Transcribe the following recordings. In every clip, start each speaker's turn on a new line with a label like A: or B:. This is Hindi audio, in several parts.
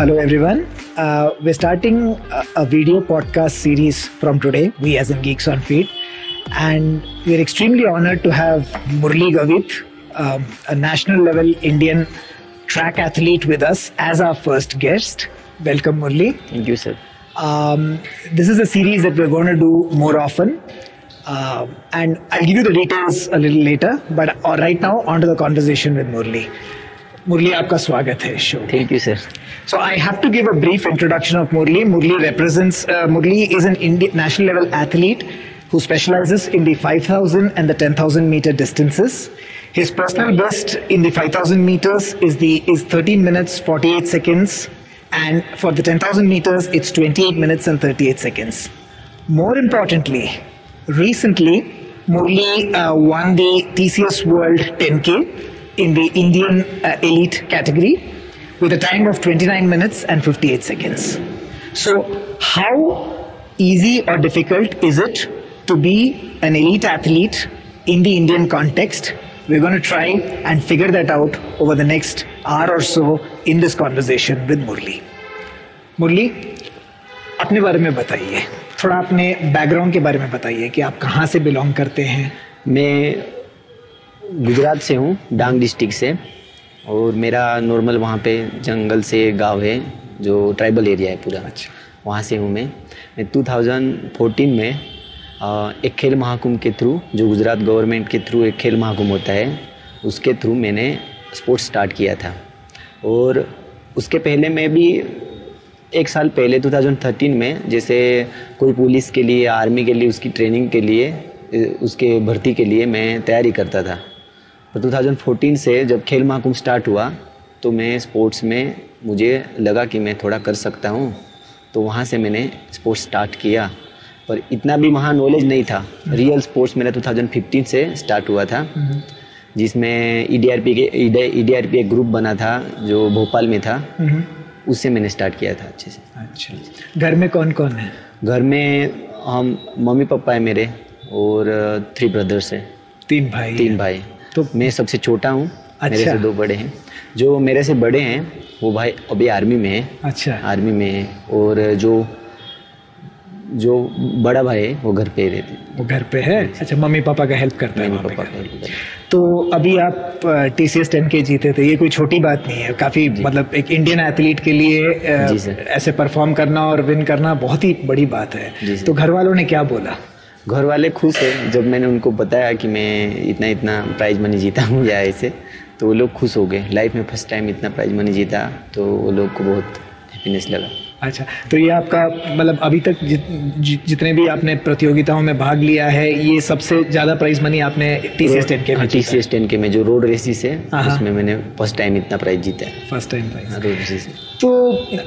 A: Hello, everyone. Uh, we're starting a, a video podcast series from today, we as in Geeks on Feed. And we're extremely honored to have Murli Gavit, um, a national level Indian track athlete, with us as our first guest. Welcome, Murli.
B: Thank you, sir.
A: Um, this is a series that we're going to do more often. Um, and I'll give you the details a little later. But uh, right now, on to the conversation with Murli. Murli, आपका स्वागत है इस show
B: Thank you, sir.
A: So I have to give a brief introduction of Murli. Murli represents uh, Murli is an Indi- national level athlete who specializes in the 5000 and the 10000 meter distances. His personal best in the 5000 meters is the is 13 minutes 48 seconds and for the 10000 meters it's 28 minutes and 38 seconds. More importantly, recently Murli uh, won the TCS World 10K in the Indian uh, elite category with a time of 29 minutes and 58 seconds. So, how easy or difficult is it to be an elite athlete in the Indian context? We're going to try and figure that out over the next hour or so in this conversation with Murli. मुरली अपने बारे में बताइए थोड़ा अपने बैकग्राउंड के बारे में बताइए कि आप कहाँ से बिलोंग करते हैं
B: मैं गुजरात से हूँ डांग डिस्ट्रिक्ट से। और मेरा नॉर्मल वहाँ पे जंगल से गाँव है जो ट्राइबल एरिया है पूरा।
A: अच्छा।
B: वहाँ से हूँ मैं। मैं 2014 में एक खेल महाकुंभ के थ्रू जो गुजरात गवर्नमेंट के थ्रू एक खेल महाकुंभ होता है उसके थ्रू मैंने स्पोर्ट्स स्टार्ट किया था। और उसके पहले मैं भी एक साल पहले 2013 में जैसे कोई पुलिस के लिए आर्मी के लिए उसकी ट्रेनिंग के लिए उसके भर्ती के लिए मैं तैयारी करता था। पर 2014 से जब खेल महाकुंभ स्टार्ट हुआ तो मैं स्पोर्ट्स में मुझे लगा कि मैं थोड़ा कर सकता हूँ। तो वहाँ से मैंने स्पोर्ट्स स्टार्ट किया। पर इतना भी वहाँ नॉलेज नहीं था। रियल स्पोर्ट्स मेरा 2015 से स्टार्ट हुआ था। जिसमें ईडीआरपी के EDRP एक ग्रुप बना था जो भोपाल में था। उससे मैंने स्टार्ट किया था अच्छे से।
A: अच्छा। घर में कौन कौन है?
B: घर में हम मम्मी पापा है मेरे और थ्री ब्रदर्स है।
A: तीन भाई
B: तीन भाई।
A: तो-
B: मैं सबसे छोटा हूँ अच्छा। मेरे
A: अच्छा।
B: से दो बड़े हैं। जो मेरे से बड़े हैं वो भाई अभी आर्मी में है।
A: अच्छा।
B: आर्मी में है और जो जो बड़ा भाई है वो घर पे ही रहते हैं।
A: वो घर पे है? अच्छा मम्मी पापा का हेल्प करता है
B: पापा का
A: तो अभी आप टी सी एस टेन के जीते थे ये कोई छोटी बात नहीं है। काफ़ी मतलब एक इंडियन एथलीट के लिए। ऐसे परफॉर्म करना और विन करना बहुत ही बड़ी बात है। तो घर वालों ने क्या बोला?
B: घर वाले खुश हैं। जब मैंने उनको बताया कि मैं इतना इतना प्राइज मनी जीता हूँ या ऐसे तो वो लोग खुश हो गए। लाइफ में फ़र्स्ट टाइम इतना प्राइज मनी जीता तो वो लोग को बहुत हैप्पीनेस लगा।
A: अच्छा तो ये आपका मतलब अभी तक जित, जितने भी आपने प्रतियोगिताओं में भाग लिया है ये सबसे ज़्यादा प्राइज मनी आपने टी सी एस टेन के में
B: टी सी एस टेन के में जो रोड रेसिस है। उसमें मैंने फ़र्स्ट टाइम इतना प्राइज जीता है।
A: First time prize
B: road races
A: तो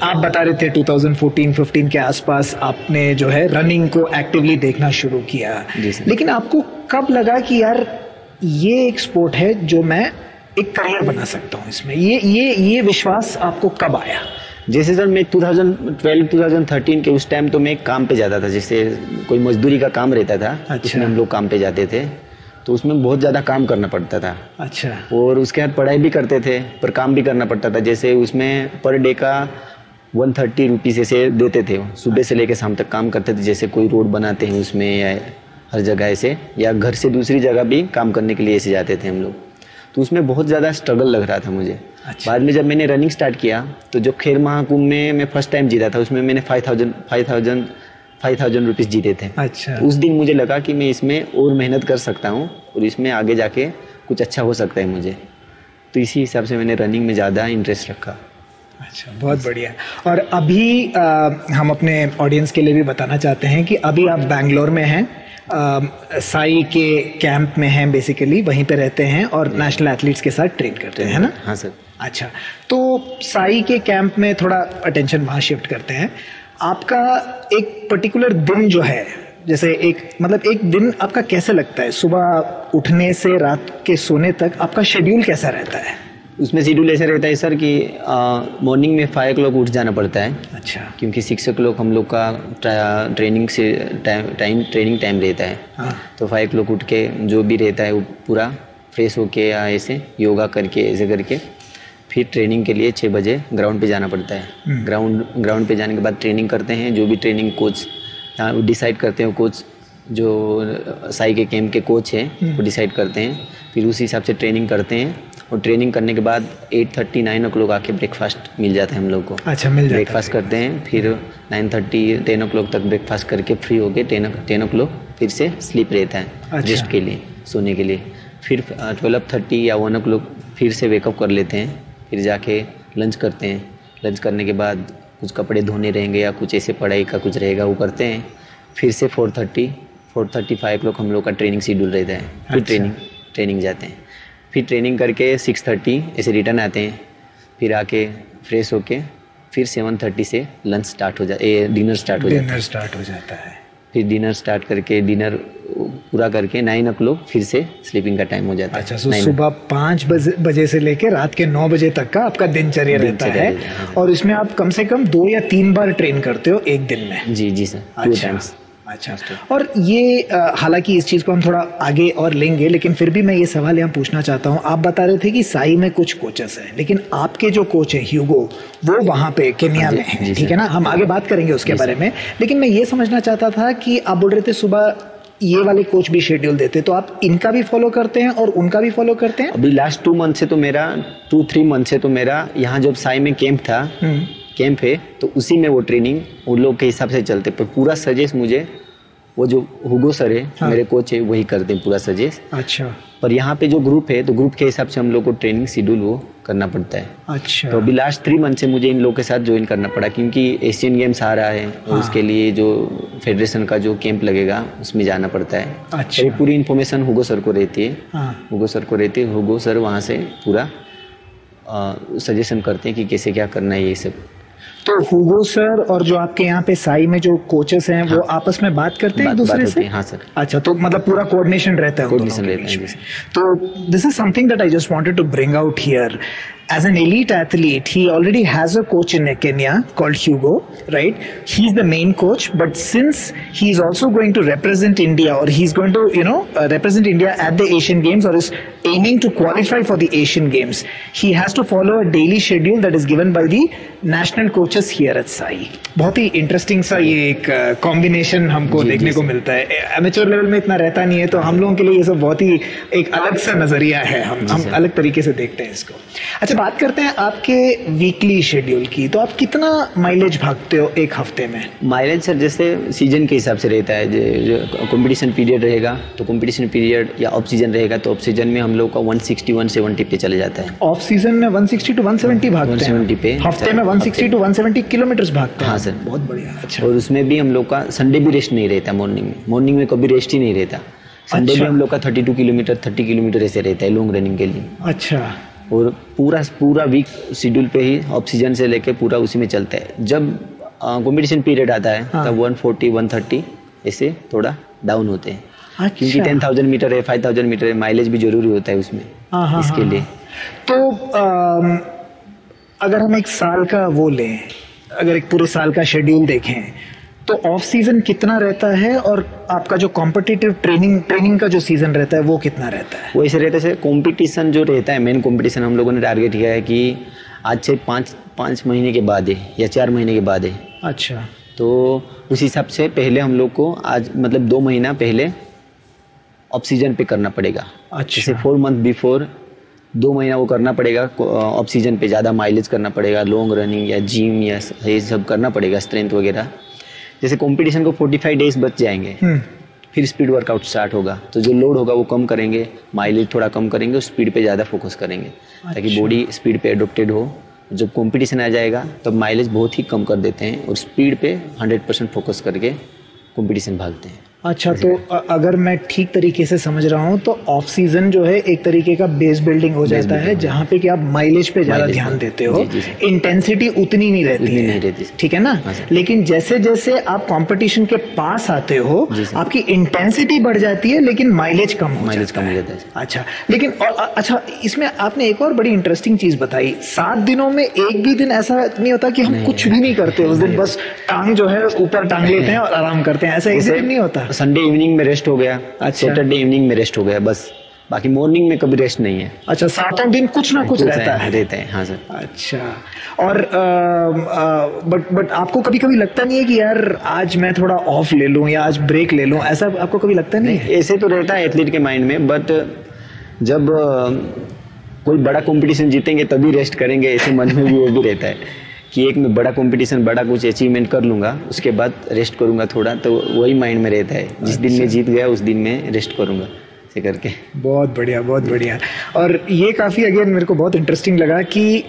A: आप बता रहे थे 2014-15 के आसपास आपने जो है रनिंग को एक्टिवली देखना शुरू किया। लेकिन आपको कब लगा कि यार ये एक स्पोर्ट है जो मैं एक करियर बना सकता हूँ इसमें? ये ये ये विश्वास आपको कब आया?
B: जैसे सर मैं 2012 2013 के उस टाइम तो मैं काम पे जाता था जैसे कोई मजदूरी का काम रहता था
A: अच्छा।
B: उसमें हम लोग काम पे जाते थे तो उसमें बहुत ज़्यादा काम करना पड़ता था।
A: अच्छा।
B: और उसके बाद पढ़ाई भी करते थे पर काम भी करना पड़ता था जैसे उसमें पर डे का वन थर्टी रुपीज़ ऐसे देते थे सुबह से लेकर शाम तक काम करते थे जैसे कोई रोड बनाते हैं उसमें या हर जगह ऐसे या घर से दूसरी जगह भी काम करने के लिए ऐसे जाते थे हम लोग। तो उसमें बहुत ज़्यादा स्ट्रगल लग रहा था मुझे।
A: अच्छा।
B: बाद में जब मैंने रनिंग स्टार्ट किया तो जो खेल महाकुंभ में मैं फ़र्स्ट टाइम जीता था उसमें मैंने five thousand five thousand five thousand rupees जीते थे।
A: अच्छा।
B: उस दिन मुझे लगा कि मैं इसमें और मेहनत कर सकता हूँ और इसमें आगे जाके कुछ अच्छा हो सकता है मुझे। तो इसी हिसाब से मैंने रनिंग में ज़्यादा इंटरेस्ट रखा।
A: अच्छा बहुत बढ़िया। और अभी अ, हम अपने ऑडियंस के लिए भी बताना चाहते हैं कि अभी आप बैंगलोर में हैं। साई के कैंप में हैं बेसिकली वहीं पे रहते हैं और नेशनल एथलीट्स के साथ ट्रेन करते हैं है ना?
B: हाँ सर।
A: अच्छा तो साई के कैंप में थोड़ा अटेंशन वहाँ शिफ्ट करते हैं। आपका एक पर्टिकुलर दिन जो है जैसे एक मतलब एक दिन आपका कैसे लगता है? सुबह उठने से रात के सोने तक आपका शेड्यूल कैसा रहता है?
B: उसमें शेड्यूल ऐसा रहता है सर कि मॉर्निंग में फाइव ओ उठ जाना पड़ता है।
A: अच्छा।
B: क्योंकि सिक्स ओ हम लोग का ट्रेनिंग से टाइम टाइम ट्रेनिंग टाइम रहता है।
A: हाँ।
B: तो फाइव ओ उठ के जो भी रहता है वो पूरा फ्रेश होके या ऐसे योगा करके ऐसे करके फिर ट्रेनिंग के लिए छः बजे ग्राउंड पे जाना पड़ता है। ग्राउंड ग्राउंड पे जाने के बाद ट्रेनिंग करते हैं जो भी ट्रेनिंग कोच डिसाइड करते हैं कोच जो साई के कैंप के कोच हैं वो डिसाइड करते हैं। फिर उसी हिसाब से ट्रेनिंग करते हैं। और ट्रेनिंग करने के बाद eight thirty nine o'clock आके ब्रेकफास्ट मिल जाता है हम लोग को।
A: अच्छा मिल जाता
B: ब्रेकफास्ट करते हैं फिर nine thirty ten o'clock तक ब्रेकफास्ट करके फ्री हो गए टेन टेन ओ क्लॉक फिर से स्लीप रहता है
A: अच्छा।
B: रेस्ट के लिए सोने के लिए। फिर ट्वेल्व थर्टी या वन ओ क्लॉक फिर से वेकअप कर लेते हैं फिर जाके लंच करते हैं। लंच करने के बाद कुछ कपड़े धोने रहेंगे या कुछ ऐसे पढ़ाई का कुछ रहेगा वो करते हैं। फिर से four thirty four thirty five clock हम लोग का ट्रेनिंग शेड्यूल रहता है फिर
A: अच्छा।
B: ट्रेनिंग ट्रेनिंग जाते हैं। फिर ट्रेनिंग करके सिक्स थर्टी ऐसे रिटर्न आते हैं। फिर आके फ्रेश होके फिर सेवन थर्टी से लंच स्टार्ट हो जा डिनर स्टार्ट हो जाता है।
A: डिनर स्टार्ट हो जाता है।
B: फिर डिनर स्टार्ट करके डिनर पूरा करके नाइन ओ फिर से स्लीपिंग का टाइम हो जाता
A: अच्छा
B: है
A: सो
B: Nine-
A: सुबह पाँच बजे से लेकर रात के नौ बजे तक का आपका दिनचर्या रहता है
B: रहता।
A: और इसमें आप कम से कम दो या तीन बार ट्रेन करते हो एक दिन में।
B: जी जी सर
A: अच्छा। अच्छा और ये हालाँकि इस चीज़ को हम थोड़ा आगे और लेंगे लेकिन फिर भी मैं ये सवाल यहाँ पूछना चाहता हूँ। आप बता रहे थे कि साई में कुछ कोचेस हैं लेकिन आपके जो कोच है ह्यूगो वो वहाँ पे केनिया में है ठीक है ना? हम आगे बात करेंगे उसके बारे में। लेकिन मैं ये समझना चाहता था कि आप बोल रहे थे सुबह ये वाले कोच भी शेड्यूल देते तो आप इनका भी फॉलो करते हैं और उनका भी फॉलो करते हैं?
B: अभी लास्ट टू मंथ से तो मेरा टू थ्री मंथ से तो मेरा यहाँ जब साई में कैंप था
A: हम्म,
B: कैंप है तो उसी में वो ट्रेनिंग उन लोग के हिसाब से चलते पर पूरा सजेस्ट मुझे वो जो हुगो सर है
A: हाँ।
B: मेरे कोच है वही करते हैं पूरा सजेस्ट
A: अच्छा।
B: पर यहाँ पे जो ग्रुप है तो ग्रुप के हिसाब से हम लोग को ट्रेनिंग शेड्यूल वो करना पड़ता है।
A: अच्छा।
B: तो अभी लास्ट थ्री मंथ से मुझे इन लोगों के साथ ज्वाइन करना पड़ा क्योंकि एशियन गेम्स आ रहा है
A: हाँ।
B: उसके लिए जो फेडरेशन का जो कैंप लगेगा उसमें जाना पड़ता है।
A: अच्छा।
B: तो पूरी इन्फॉर्मेशन हुगो सर को रहती है।
A: हाँ।
B: हुगो सर को रहती है हुगो सर वहाँ से पूरा सजेशन करते हैं कि कैसे क्या करना है ये सब।
A: तो हुगो सर और जो आपके यहाँ पे साई में जो कोचेस हैं वो आपस में बात करते हैं एक दूसरे से?
B: हाँ सर
A: अच्छा तो मतलब पूरा कोऑर्डिनेशन रहता है उन दोनों
B: Coordination
A: के
B: रहता है,
A: तो this is something that I just wanted to bring out here as an elite athlete he already has a coach in Kenya called Hugo right he's the main coach but since he's also going to represent India or he's going to you know uh, represent India at the Asian Games or is aiming to qualify for the Asian Games he has to follow a daily schedule that is given by the national coaches here at SAI बहुत ही इंटरेस्टिंग सा ये एक कॉम्बिनेशन हमको देखने को मिलता है एमेच्योर लेवल में इतना रहता नहीं है तो हम लोगों के लिए ये सब बहुत ही एक अलग सा नज़रिया है हम हम। अलग तरीके से देखते हैं इसको अच्छा बात करते हैं आपके वीकली शेड्यूल की। तो आप कितना माइलेज भागते हो एक हफ़्ते में?
B: माइलेज सर जैसे सीज़न के हिसाब से रहता है कंपटीशन पीरियड रहेगा तो कंपटीशन पीरियड या ऑफ़ सीज़न रहेगा तो ऑफ़ सीज़न में हम लोग का 160 170 पे चले जाता है।
A: ऑफ़ सीज़न में 160 टू 170 भागते हैं?
B: 170 पे
A: हफ़्ते में 160 टू 170 किलोमीटर भागते हैं?
B: हाँ, सर।
A: बहुत बढ़िया अच्छा।
B: और उसमें भी हम लोग का संडे भी रेस्ट नहीं रहता मॉर्निंग में। मॉर्निंग में कभी रेस्ट ही नहीं रहता। संडे
A: अच्छा।
B: भी हम लोग का 32 किलोमीटर 30 किलोमीटर ऐसे रहता है लॉन्ग रनिंग के लिए।
A: अच्छा।
B: और पूरा पूरा वीक शेड्यूल पे ही ऑफ़ सीज़न से लेके पूरा उसी में चलता है जब कंपटीशन पीरियड आता है
A: हाँ।
B: तब 140 130 ऐसे थोड़ा डाउन होते हैं
A: अच्छा।
B: क्योंकि 10000 मीटर है 5000 मीटर है माइलेज भी ज़रूरी होता है उसमें
A: हाँ, हाँ,
B: इसके
A: हाँ,
B: लिए
A: तो अगर हम एक साल का वो लें अगर एक पूरे साल का शेड्यूल देखें तो ऑफ़ सीज़न कितना रहता है और आपका जो कॉम्पिटिटिव ट्रेनिंग ट्रेनिंग का जो सीज़न रहता है वो कितना रहता है?
B: वो ऐसे रहते से कंपटीशन जो रहता है मेन कंपटीशन हम लोगों ने टारगेट किया है कि आज से पाँच पाँच महीने के बाद है या चार महीने के बाद है।
A: अच्छा।
B: तो उस हिसाब से पहले हम लोग को आज मतलब दो महीना पहले ऑफ़ सीज़न पे करना पड़ेगा। जैसे
A: अच्छा
B: फोर मंथ बिफोर दो महीना वो करना पड़ेगा ऑफ़ सीज़न पे ज़्यादा माइलेज करना पड़ेगा लॉन्ग रनिंग या जिम या ये सब करना पड़ेगा स्ट्रेंथ वगैरह। जैसे कंपटीशन को 45 डेज़ बच जाएँगे
A: हम्म।
B: फिर स्पीड वर्कआउट स्टार्ट होगा। तो जो लोड होगा वो कम करेंगे माइलेज थोड़ा कम करेंगे और स्पीड पे ज़्यादा फोकस करेंगे ताकि
A: अच्छा।
B: बॉडी स्पीड पे एडोप्टेड हो। जब कंपटीशन आ जाएगा तब माइलेज बहुत ही कम कर देते हैं और स्पीड पे 100 परसेंट फोकस करके कंपटीशन भागते हैं।
A: अच्छा तो अगर मैं ठीक तरीके से समझ रहा हूँ तो ऑफ़ सीज़न जो है एक तरीके का बेस बिल्डिंग हो जाता है जहाँ पे कि आप माइलेज पे ज़्यादा ध्यान देते हो। इंटेंसिटी उतनी नहीं रहती है। ठीक है ना?
B: हाँ,
A: लेकिन जैसे जैसे आप कंपटीशन के पास आते हो आपकी इंटेंसिटी बढ़ जाती है लेकिन माइलेज कम हो
B: माइलेज कम
A: है
B: हो। जाता है।
A: अच्छा लेकिन अच्छा इसमें आपने एक और बड़ी इंटरेस्टिंग चीज़ बताई। सात दिनों में एक भी दिन ऐसा नहीं होता कि हम कुछ भी नहीं करते उस दिन। बस टांग जो है ऊपर टांग लेते हैं और आराम करते हैं। ऐसा एक दिन नहीं होता।
B: संडे इवनिंग में रेस्ट हो गया
A: अच्छा।
B: सैटरडे इवनिंग में रेस्ट हो गया बस। बाकी मॉर्निंग में कभी रेस्ट नहीं है।
A: अच्छा सातों दिन कुछ ना कुछ रहता है
B: रहता है। हाँ सर।
A: अच्छा और बट बट आपको कभी कभी लगता नहीं है कि यार आज मैं थोड़ा ऑफ़ ले लूँ या आज ब्रेक ले लूँ? ऐसा आपको कभी लगता नहीं है?
B: ऐसे तो रहता है एथलीट के माइंड में बट जब कोई बड़ा कंपटीशन जीतेंगे तभी रेस्ट करेंगे ऐसे मन में भी वो भी रहता है। कि एक मैं बड़ा कंपटीशन बड़ा कुछ अचीवमेंट कर लूँगा उसके बाद रेस्ट करूँगा थोड़ा तो वही माइंड में रहता है। जिस दिन
A: अच्छा।
B: में जीत गया उस दिन में रेस्ट करूँगा ऐसे करके।
A: बहुत बढ़िया बहुत बढ़िया। और ये काफ़ी अगेन मेरे को बहुत इंटरेस्टिंग लगा कि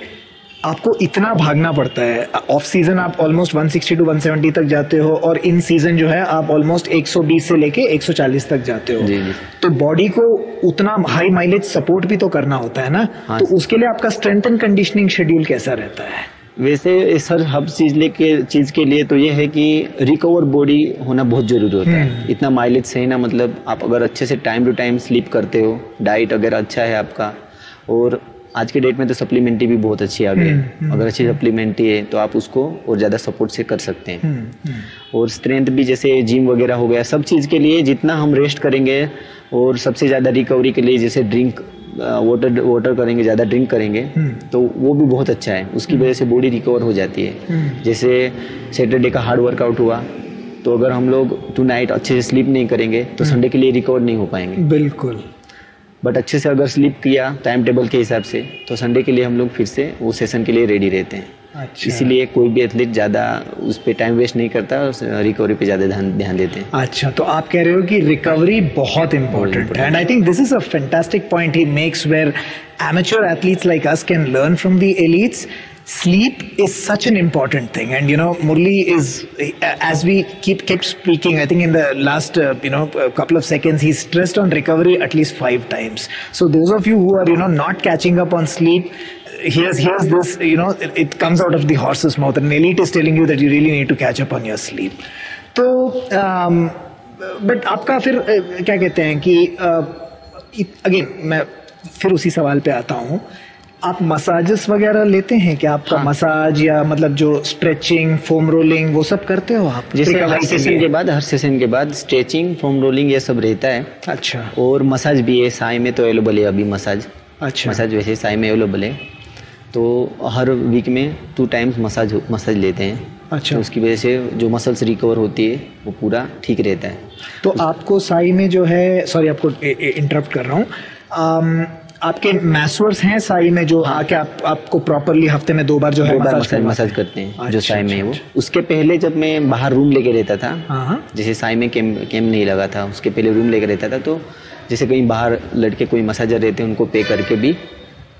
A: आपको इतना भागना पड़ता है। ऑफ़ सीज़न आप ऑलमोस्ट 160 टू 170 तक जाते हो और इन सीज़न जो है आप ऑलमोस्ट 120 से लेके 140 तक जाते हो।
B: जी, जी।
A: तो बॉडी को उतना हाई माइलेज सपोर्ट भी तो करना होता है ना?
B: हाँ।
A: तो उसके लिए आपका स्ट्रेंथ एंड कंडीशनिंग शेड्यूल कैसा रहता है?
B: वैसे सर हर चीज़ लेके चीज़ के लिए तो ये है कि रिकवर बॉडी होना बहुत ज़रूरी होता है। इतना माइलेज सही ना मतलब आप अगर अच्छे से टाइम टू टाइम स्लीप करते हो डाइट अगर अच्छा है आपका और आज के डेट में तो सप्लीमेंट्री भी बहुत अच्छी आ गई है। अगर अच्छी सप्लीमेंट्री है तो आप उसको और ज़्यादा सपोर्ट से कर सकते हैं। और स्ट्रेंथ भी जैसे जिम वगैरह हो गया सब चीज़ के लिए जितना हम रेस्ट करेंगे और सबसे ज़्यादा रिकवरी के लिए जैसे ड्रिंक वाटर वाटर करेंगे ज़्यादा ड्रिंक करेंगे तो वो भी बहुत अच्छा है। उसकी वजह से बॉडी रिकवर हो जाती है। जैसे सैटरडे का हार्ड वर्कआउट हुआ तो अगर हम लोग टू नाइट अच्छे से स्लीप नहीं करेंगे तो संडे के लिए रिकवर नहीं हो पाएँगे।
A: बिल्कुल।
B: बट अच्छे से अगर स्लीप किया टाइम टेबल के हिसाब से तो संडे के लिए हम लोग फिर से वो सेशन के लिए रेडी रहते हैं।
A: अच्छा।
B: इसीलिए कोई भी एथलीट ज़्यादा उस पर टाइम वेस्ट नहीं करता रिकवरी पे ज़्यादा ध्यान ध्यान देते हैं।
A: अच्छा तो आप कह रहे हो कि रिकवरी बहुत इंपॉर्टेंट है। And I think this is a fantastic point he makes where amateur athletes like us can learn from the elites sleep is such an important thing and you know Murli is as we keep keep speaking I think in the last you know couple of seconds he stressed on recovery at least five times so those of you who you know not catching up on sleep here's here's this you know it, it comes out of the horse's mouth an elite is telling you that you really need to catch up on your sleep. तो बट आपका फिर क्या कहते हैं कि अगेन मैं फिर उसी सवाल पे आता हूँ। आप मसाजेस वगैरह लेते हैं क्या? आपका
B: हाँ।
A: मसाज या मतलब जो स्ट्रेचिंग फोम रोलिंग वो सब करते हो आप?
B: जैसे हर सेशन के बाद हर सेशन के बाद स्ट्रेचिंग फोम रोलिंग ये सब रहता है।
A: अच्छा।
B: और मसाज भी है साई में तो अवेलेबल है अभी मसाज
A: अच्छा।
B: मसाज वैसे साई में अवेलेबल है तो हर वीक में टू टाइम्स मसाज मसाज लेते हैं।
A: अच्छा।
B: तो उसकी वजह से जो मसल्स रिकवर होती है वो पूरा ठीक रहता है।
A: तो आपको साई में जो है सॉरी आपको इंटरप्ट कर रहा हूँ। आपके मैसवर्स हैं साई में जो हाँ। आके आप, आपको प्रॉपरली हफ़्ते में दो बार जो है मसाज
B: मसाज मसाज करते हैं जो
A: अच्छा,
B: साई में है
A: अच्छा,
B: वो। उसके पहले जब मैं बाहर रूम लेके रहता था
A: हाँ हाँ।
B: जैसे साई में कैम कैम नहीं लगा था उसके पहले रूम लेके रहता था तो जैसे कहीं बाहर लड़के कोई मसाजर रहते हैं उनको पे करके भी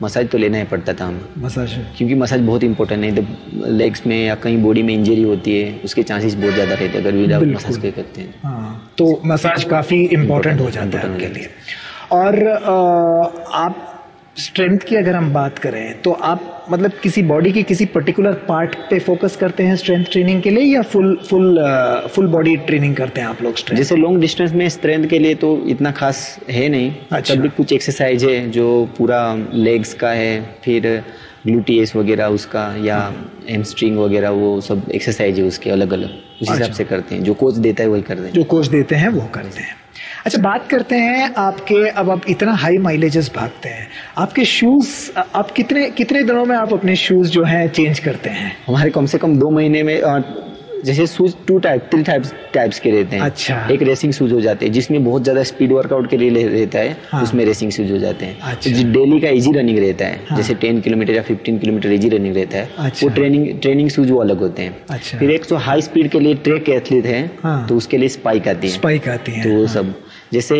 B: मसाज तो लेना ही पड़ता था हमें।
A: मसाज?
B: क्योंकि मसाज बहुत इंपॉर्टेंट है तो लेग्स में या कहीं बॉडी में इंजरी होती है उसके चांसेस बहुत ज़्यादा रहते हैं अगर विदाउट मसाज के करते हैं।
A: हाँ तो मसाज काफ़ी इम्पोर्टेंट हो जाता है उनके लिए। और आप स्ट्रेंथ की अगर हम बात करें तो आप मतलब किसी बॉडी के किसी पर्टिकुलर पार्ट पे फोकस करते हैं स्ट्रेंथ ट्रेनिंग के लिए या full full full body training करते हैं आप लोग स्ट्रेंथ
B: जैसे लॉन्ग डिस्टेंस में स्ट्रेंथ के लिए तो इतना खास है नहीं।
A: अच्छा।
B: भी कुछ एक्सरसाइज है जो पूरा लेग्स का है फिर ग्लूटीएस वगैरह उसका या एमस्ट्रिंग वगैरह वो सब एक्सरसाइज है उसके अलग अलग उस हिसाब
A: अच्छा।
B: से करते हैं। जो कोच देता है वही करते हैं।
A: जो कोच देते हैं वो करते हैं। अच्छा बात करते हैं आपके अब आप इतना हाई माइलेजेस भागते हैं आपके शूज़ आप कितने कितने दिनों में आप अपने शूज़ जो हैं चेंज करते हैं
B: हमारे कम से कम दो महीने में जैसे shoes two type three types types के रहते हैं
A: अच्छा।
B: एक रेसिंग शूज़ हो जाते हैं जिसमें बहुत ज़्यादा स्पीड वर्कआउट के लिए रहता है
A: हाँ।
B: उसमें रेसिंग शूज़ हो जाते हैं
A: अच्छा।
B: तो जो डेली का इजी रनिंग रहता है
A: हाँ।
B: जैसे टेन किलोमीटर या फिफ्टीन किलोमीटर इजी रनिंग रहता है
A: अच्छा।
B: वो ट्रेनिंग ट्रेनिंग शूज़ वो अलग होते हैं
A: अच्छा।
B: फिर एक तो हाई स्पीड के लिए ट्रैक एथलीट है
A: हाँ।
B: तो उसके लिए स्पाइक आती है
A: स्पाइक आती हैं
B: तो वो सब जैसे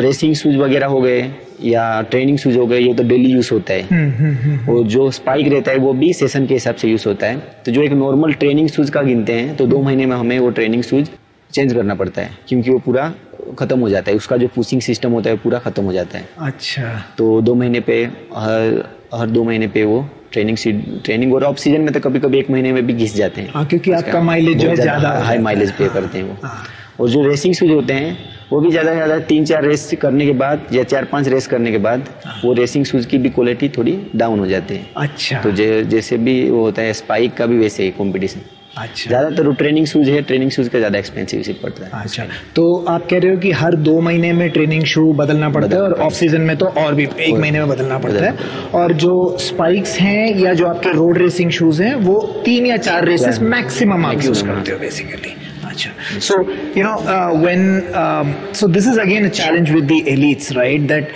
B: रेसिंग शूज़ वगैरह हो गए या ट्रेनिंग शूज़ हो गए ये तो डेली यूज़ होता है।
A: हम्म हम्म हम्म
B: और जो स्पाइक रहता है वो भी सेशन के हिसाब से यूज़ होता है। तो जो एक नॉर्मल ट्रेनिंग शूज़ का गिनते हैं तो दो महीने में हमें वो ट्रेनिंग शूज़ चेंज करना पड़ता है क्योंकि वो पूरा खत्म हो जाता है। उसका जो पुशिंग सिस्टम होता है पूरा खत्म हो जाता है।
A: अच्छा।
B: तो दो महीने पे हर हर दो महीने पे वो ट्रेनिंग ट्रेनिंग और ऑफ़ सीज़न में तो कभी कभी एक महीने में भी घिस जाते हैं।
A: हाँ क्योंकि आपका माइलेज जो है ज़्यादा
B: हाई माइलेज पे
A: हाँ,
B: करते हैं वो।
A: हाँ।
B: और जो रेसिंग शूज़ होते हैं वो भी ज़्यादा से ज़्यादा तीन चार रेस करने के बाद या चार पाँच रेस करने के बाद
A: हाँ।
B: वो रेसिंग शूज़ की भी क्वालिटी थोड़ी डाउन हो जाती है।
A: अच्छा।
B: तो जैसे भी वो होता है स्पाइक का भी वैसे ही कंपटीशन
A: अच्छा।
B: ज़्यादातर ट्रेनिंग शूज़ है ट्रेनिंग शूज़ का ज़्यादा एक्सपेंसिव पड़ता है।
A: अच्छा। तो आप कह रहे हो कि हर दो महीने में ट्रेनिंग शू बदलना पड़ता है और ऑफ़ सीज़न में तो और भी एक महीने में बदलना पड़ता है। और जो स्पाइक्स हैं या जो आपके रोड रेसिंग शूज़ हैं वो तीन या चार रेसेस मैक्सिमम आप यूज़ करते हो basically So you know uh, when um, so this is again a challenge with the elites, right? That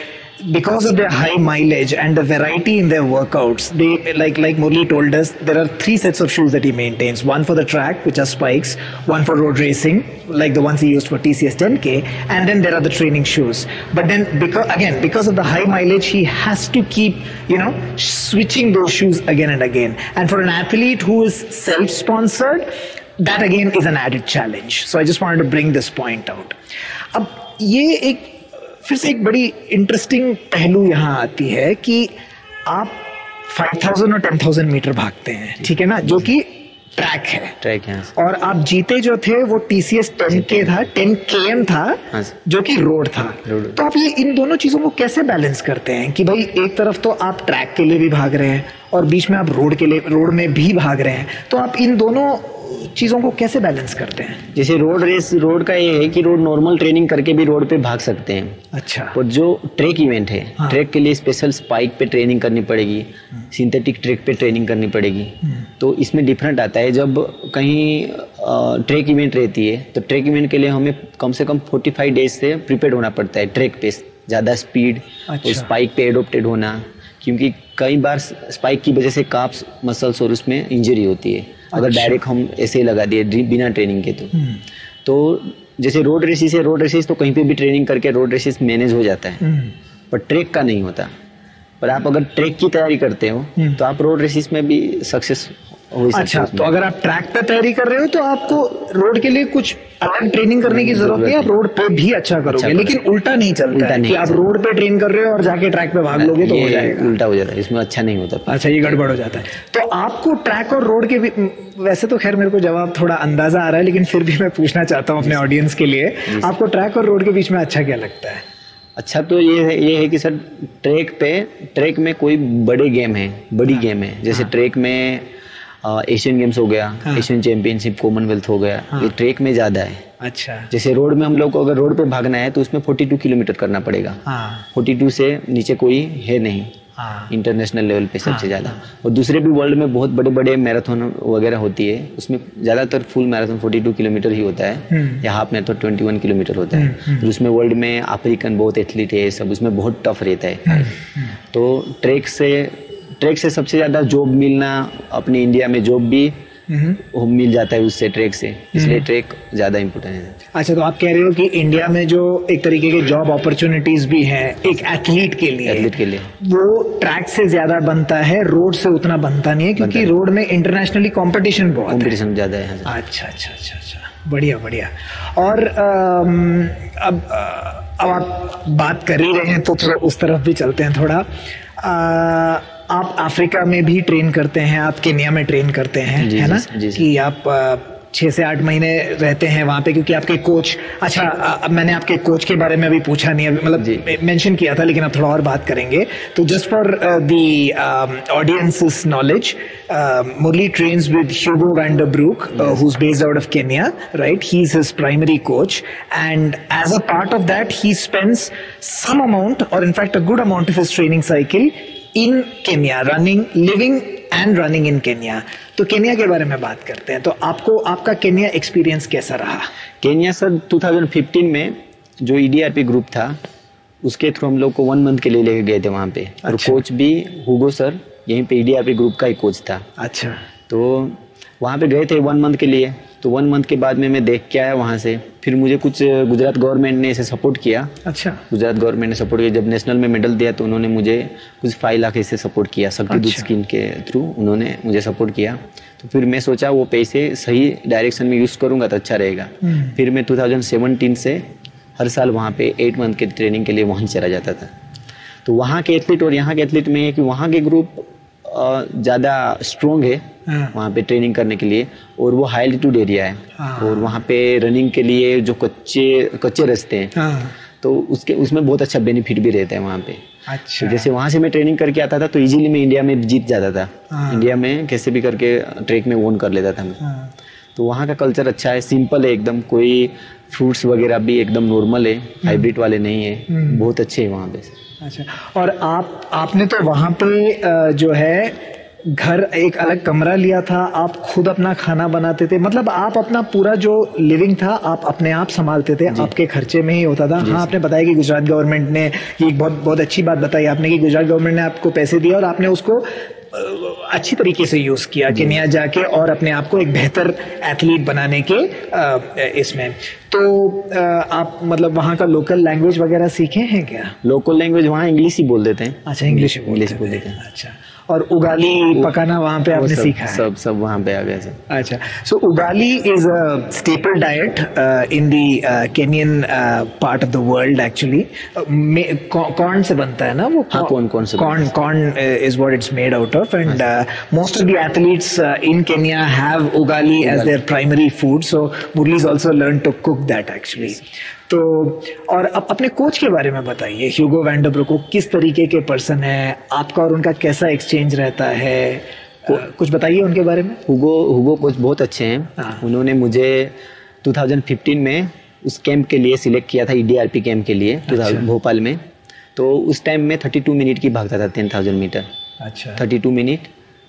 A: because of their high mileage and the variety in their workouts, they like like Murli told us, there are three sets of shoes that he maintains. One for the track, which are spikes, one for road racing, like the ones he used for TCS 10K, and then there are the training shoes. But then because again, because of the high mileage, he has to keep, you know, switching those shoes again and again. And for an athlete who is self-sponsored, that again is an added challenge. So I just wanted to bring this point out. अब ये एक फिर से एक बड़ी इंटरेस्टिंग पहलू यहाँ आती है कि आप 5000 और 10000 मीटर भागते हैं ठीक है ना? जो कि ट्रैक है।
B: ट्रैक है
A: और आप जीते जो थे वो टीसीएस टेन के था टेन के एम था
B: हाँ
A: जो। कि रोड था। तो आप ये इन दोनों चीज़ों को कैसे बैलेंस करते हैं कि भाई एक तरफ़ तो आप ट्रैक के लिए भी भाग रहे हैं और बीच में आप रोड के लिए रोड में भी भाग रहे हैं? तो आप इन दोनों चीज़ों को कैसे बैलेंस करते हैं?
B: जैसे रोड रेस रोड का ये है कि रोड नॉर्मल ट्रेनिंग करके भी रोड पे भाग सकते हैं।
A: अच्छा।
B: और जो ट्रैक इवेंट है
A: हाँ।
B: ट्रैक के लिए स्पेशल स्पाइक पे ट्रेनिंग करनी पड़ेगी सिंथेटिक ट्रैक पे ट्रेनिंग करनी पड़ेगी। तो इसमें डिफरेंट आता है। जब कहीं ट्रैक इवेंट रहती है तो ट्रैक इवेंट के लिए हमें कम से कम 45 डेज़ से प्रिपेयर होना पड़ता है ट्रैक पे। ज़्यादा स्पीड और
A: अच्छा।
B: स्पाइक पे एडोप्टेड होना। क्योंकि कई बार स्पाइक की वजह से काप्स मसल्स और उसमें इंजरी होती है। अगर
A: अच्छा।
B: डायरेक्ट हम ऐसे ही लगा दिए बिना ट्रेनिंग के तो
A: हम्म।
B: तो जैसे रोड रेसिस है रोड रेसिस तो कहीं पे भी ट्रेनिंग करके रोड रेसिस मैनेज हो जाता है
A: हम्म।
B: पर ट्रैक का नहीं होता पर आप अगर ट्रैक की तैयारी करते हो
A: हम्म।
B: तो आप रोड रेसिस में भी सक्सेस
A: अच्छा तो अगर आप ट्रैक पे तैयारी कर रहे हो तो आपको रोड के लिए कुछ अलग ट्रेनिंग करने की ज़रूरत है। आप रोड पे भी अच्छा करोगे
B: करोगे।
A: लेकिन उल्टा नहीं चलता
B: उल्टा
A: है
B: नहीं
A: कि आप रोड पे ट्रेन कर रहे हो और जाके ट्रैक पे भाग लोगे तो हो जाएगा।
B: उल्टा हो जाता है इसमें अच्छा नहीं होता।
A: अच्छा ये गड़बड़ हो जाता है। तो आपको ट्रैक और रोड के भी वैसे तो खैर मेरे को जवाब थोड़ा अंदाज़ा आ रहा है लेकिन फिर भी मैं पूछना चाहता हूँ अपने ऑडियंस के लिए। आपको ट्रैक और रोड के बीच में अच्छा क्या लगता है?
B: अच्छा तो ये है ये है कि सर ट्रैक पे ट्रैक में कोई बड़े गेम है बड़ी गेम है। जैसे ट्रैक में एशियन गेम्स हो गया
A: हाँ।
B: एशियन चैंपियनशिप कॉमनवेल्थ हो गया।
A: हाँ।
B: ये ट्रैक में ज़्यादा है।
A: अच्छा।
B: जैसे रोड में हम लोग को अगर रोड पे भागना है तो उसमें 42 किलोमीटर करना पड़ेगा।
A: हाँ।
B: 42 से नीचे कोई है नहीं।
A: हाँ।
B: इंटरनेशनल लेवल पे सबसे
A: हाँ,
B: ज़्यादा। और दूसरे भी वर्ल्ड में बहुत बड़े बड़े मैराथन वगैरह होती है उसमें ज़्यादातर फुल मैराथन 42 किलोमीटर ही होता है।
A: हम्म।
B: या हाफ़ मैराथन 21 किलोमीटर होता है।
A: हम्म,
B: और उसमें वर्ल्ड में अफ्रीकन बहुत एथलीट है सब उसमें बहुत टफ रहता है। तो ट्रैक से ट्रैक से सबसे ज़्यादा जॉब मिलना अपने इंडिया में जॉब भी
A: हम्म।
B: वो मिल जाता है उससे ट्रैक से। इसलिए ट्रैक ज़्यादा इम्पोर्टेंट है।
A: अच्छा तो आप कह रहे हो कि इंडिया में जो एक तरीके के जॉब अपॉर्चुनिटीज़ भी हैं एक एथलीट के लिए
B: एथलीट के लिए।
A: वो ट्रैक से ज़्यादा बनता है रोड से उतना बनता नहीं है क्योंकि रोड में इंटरनेशनली कंपटीशन बहुत
B: कॉम्पिटिशन ज़्यादा है
A: अच्छा अच्छा अच्छा अच्छा। बढ़िया बढ़िया। और अब अब आप बात कर ही रहे हैं तो थोड़ा उस तरफ़ भी चलते हैं थोड़ा। आप अफ्रीका में भी ट्रेन करते हैं आप केनिया में ट्रेन करते हैं है ना। कि आप अ, छह से आठ महीने रहते हैं वहाँ पे क्योंकि आपके कोच अच्छा अ, अब मैंने आपके कोच के बारे में अभी पूछा नहीं अभी मतलब मेंशन किया था लेकिन अब थोड़ा और बात करेंगे। तो just for the audience knowledge Murli trains with Hugo Vanderbroek who's based out of Kenya, right? He's his primary coach, and as a part of that, he spends some amount, or in fact, a good amount of his training cycle in Kenya, running, living and running in Kenya. तो केनिया के बारे में बात करते हैं तो आपको आपका केनिया एक्सपीरियंस कैसा रहा
B: केनिया सर 2015 में जो ईडीआरपी ग्रुप था उसके थ्रू हम लोग को वन मंथ के लिए लेके गए थे वहाँ पे
A: अच्छा। और।
B: कोच भी हुगो सर यहीं पे ईडीआरपी ग्रुप का ही कोच था
A: अच्छा
B: तो वहाँ पे गए थे वन मंथ के लिए तो वन मंथ के बाद में मैं देख के आया वहाँ से। फिर मुझे कुछ गुजरात गवर्नमेंट ने इसे सपोर्ट किया।
A: अच्छा।
B: गुजरात गवर्नमेंट ने सपोर्ट किया। जब नेशनल में मेडल दिया तो उन्होंने मुझे कुछ फाइव लाख इसे सपोर्ट किया। शक्ति
A: अच्छा।
B: स्कीम के थ्रू उन्होंने मुझे सपोर्ट किया। तो फिर मैं सोचा वो पैसे सही डायरेक्शन में यूज़ करूँगा तो अच्छा रहेगा।
A: हम्म। फिर
B: फिर मैं 2017 से हर साल वहाँ पे एट मंथ के ट्रेनिंग के लिए वहाँ चला जाता था। तो वहाँ के एथलीट और यहाँ के एथलीट में है कि वहाँ के ग्रुप ज़्यादा स्ट्रोंग है
A: हाँ।
B: वहाँ पे ट्रेनिंग करने के लिए और वो हाई एल्टीट्यूड एरिया है।
A: हाँ।
B: और वहाँ पे रनिंग के लिए जो कच्चे कच्चे रास्ते हैं
A: हाँ।
B: तो उसके उसमें बहुत अच्छा बेनिफिट भी रहता है वहाँ पे।
A: अच्छा।
B: तो जैसे वहाँ से मैं ट्रेनिंग करके आता था तो इजीली मैं इंडिया में जीत जाता था। इंडिया में कैसे भी करके ट्रैक में ओन कर लेता था मैं। तो वहाँ का कल्चर अच्छा है सिंपल है एकदम। कोई फ्रूट्स वगैरह भी एकदम नॉर्मल है हाइब्रिड वाले नहीं है।
A: हम्म।
B: बहुत अच्छे है वहाँ पे।
A: अच्छा। और आप आपने तो वहाँ पे जो है घर एक अलग कमरा लिया था आप खुद अपना खाना बनाते थे। मतलब आप अपना पूरा जो लिविंग था आप अपने आप संभालते थे। आपके खर्चे में ही होता था। हाँ आपने बताया कि गुजरात गवर्नमेंट ने ये एक बहुत बहुत अच्छी बात बताई। आपने कि गुजरात गवर्नमेंट ने आपको पैसे दिए और आपने उसको अच्छी तरीके से यूज़ किया केन्या जाके और अपने आप को एक बेहतर एथलीट बनाने के इसमें। तो आप मतलब वहाँ का लोकल लैंग्वेज वगैरह सीखे हैं क्या?
B: लोकल लैंग्वेज वहाँ इंग्लिश ही बोल देते हैं।
A: अच्छा इंग्लिश
B: इंग्लिश बोल देते हैं।
A: अच्छा। और उगाली पकाना वहाँ पे आपने
B: सब
A: सीखा है।
B: सब सब वहाँ पे आ गया सर।
A: अच्छा so ugali is a staple diet in the Kenyan part of the world actually corn से बनता है ना वो?
B: हाँ, corn- corn से
A: corn corn is what it's made out of and most of the athletes in Kenya have ugali as their primary food so Murli is also learn to cook that actually तो और अब अपने कोच के बारे में बताइए ह्यूगो वैंडब्रो को किस तरीके के पर्सन है आपका और उनका कैसा एक्सचेंज रहता है? कुछ बताइए उनके बारे में।
B: हुगो हुगो कोच बहुत अच्छे हैं।
A: हाँ।
B: उन्होंने मुझे 2015 में उस कैंप के लिए सिलेक्ट किया था ईडीआरपी कैंप के लिए
A: अच्छा।
B: भोपाल में। तो उस टाइम में 32 मिनट की भागता था 10,000 मीटर
A: अच्छा।
B: 32 मिनट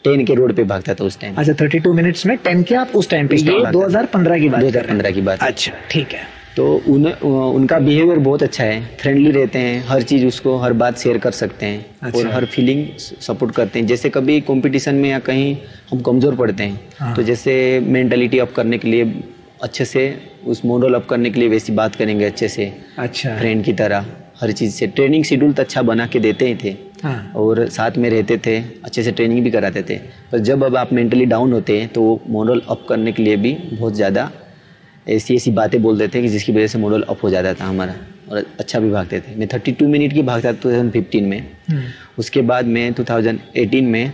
B: 10 के रोड पे भागता था उस टाइम
A: अच्छा 32 मिनट्स में 10 के आप उस टाइम पे
B: उस time
A: ये
B: बात है।
A: 2015 की बात कर रहे हैं।
B: 2015 की बात।
A: अच्छा। ठीक है।
B: तो उन, उनका बिहेवियर बहुत अच्छा है। फ्रेंडली रहते हैं हर चीज़ उसको हर बात शेयर कर सकते हैं
A: अच्छा।
B: और हर फीलिंग सपोर्ट करते हैं। जैसे कभी कंपटीशन में या कहीं हम कमज़ोर पड़ते हैं
A: हाँ।
B: तो जैसे मेंटलिटी अप करने के लिए अच्छे से उस मॉडल अप करने के लिए वैसी बात करेंगे अच्छे से।
A: अच्छा।
B: फ्रेंड की तरह हर चीज़ से। ट्रेनिंग शेड्यूल तो अच्छा बना के देते ही थे।
A: हाँ।
B: और साथ में रहते थे अच्छे से ट्रेनिंग भी कराते थे। पर जब अब आप मेंटली डाउन होते हैं तो मॉडल अप करने के लिए भी बहुत ज़्यादा ऐसी ऐसी बातें बोल देते कि जिसकी वजह से मॉडल अप हो जाता था हमारा और अच्छा भी भागते थे। मैं 32 मिनट की भागता टू थाउज़ेंड फिफ्टीन में।
A: हम्म,
B: उसके बाद मैं 2018 में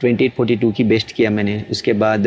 B: 2842 की बेस्ट किया मैंने। उसके बाद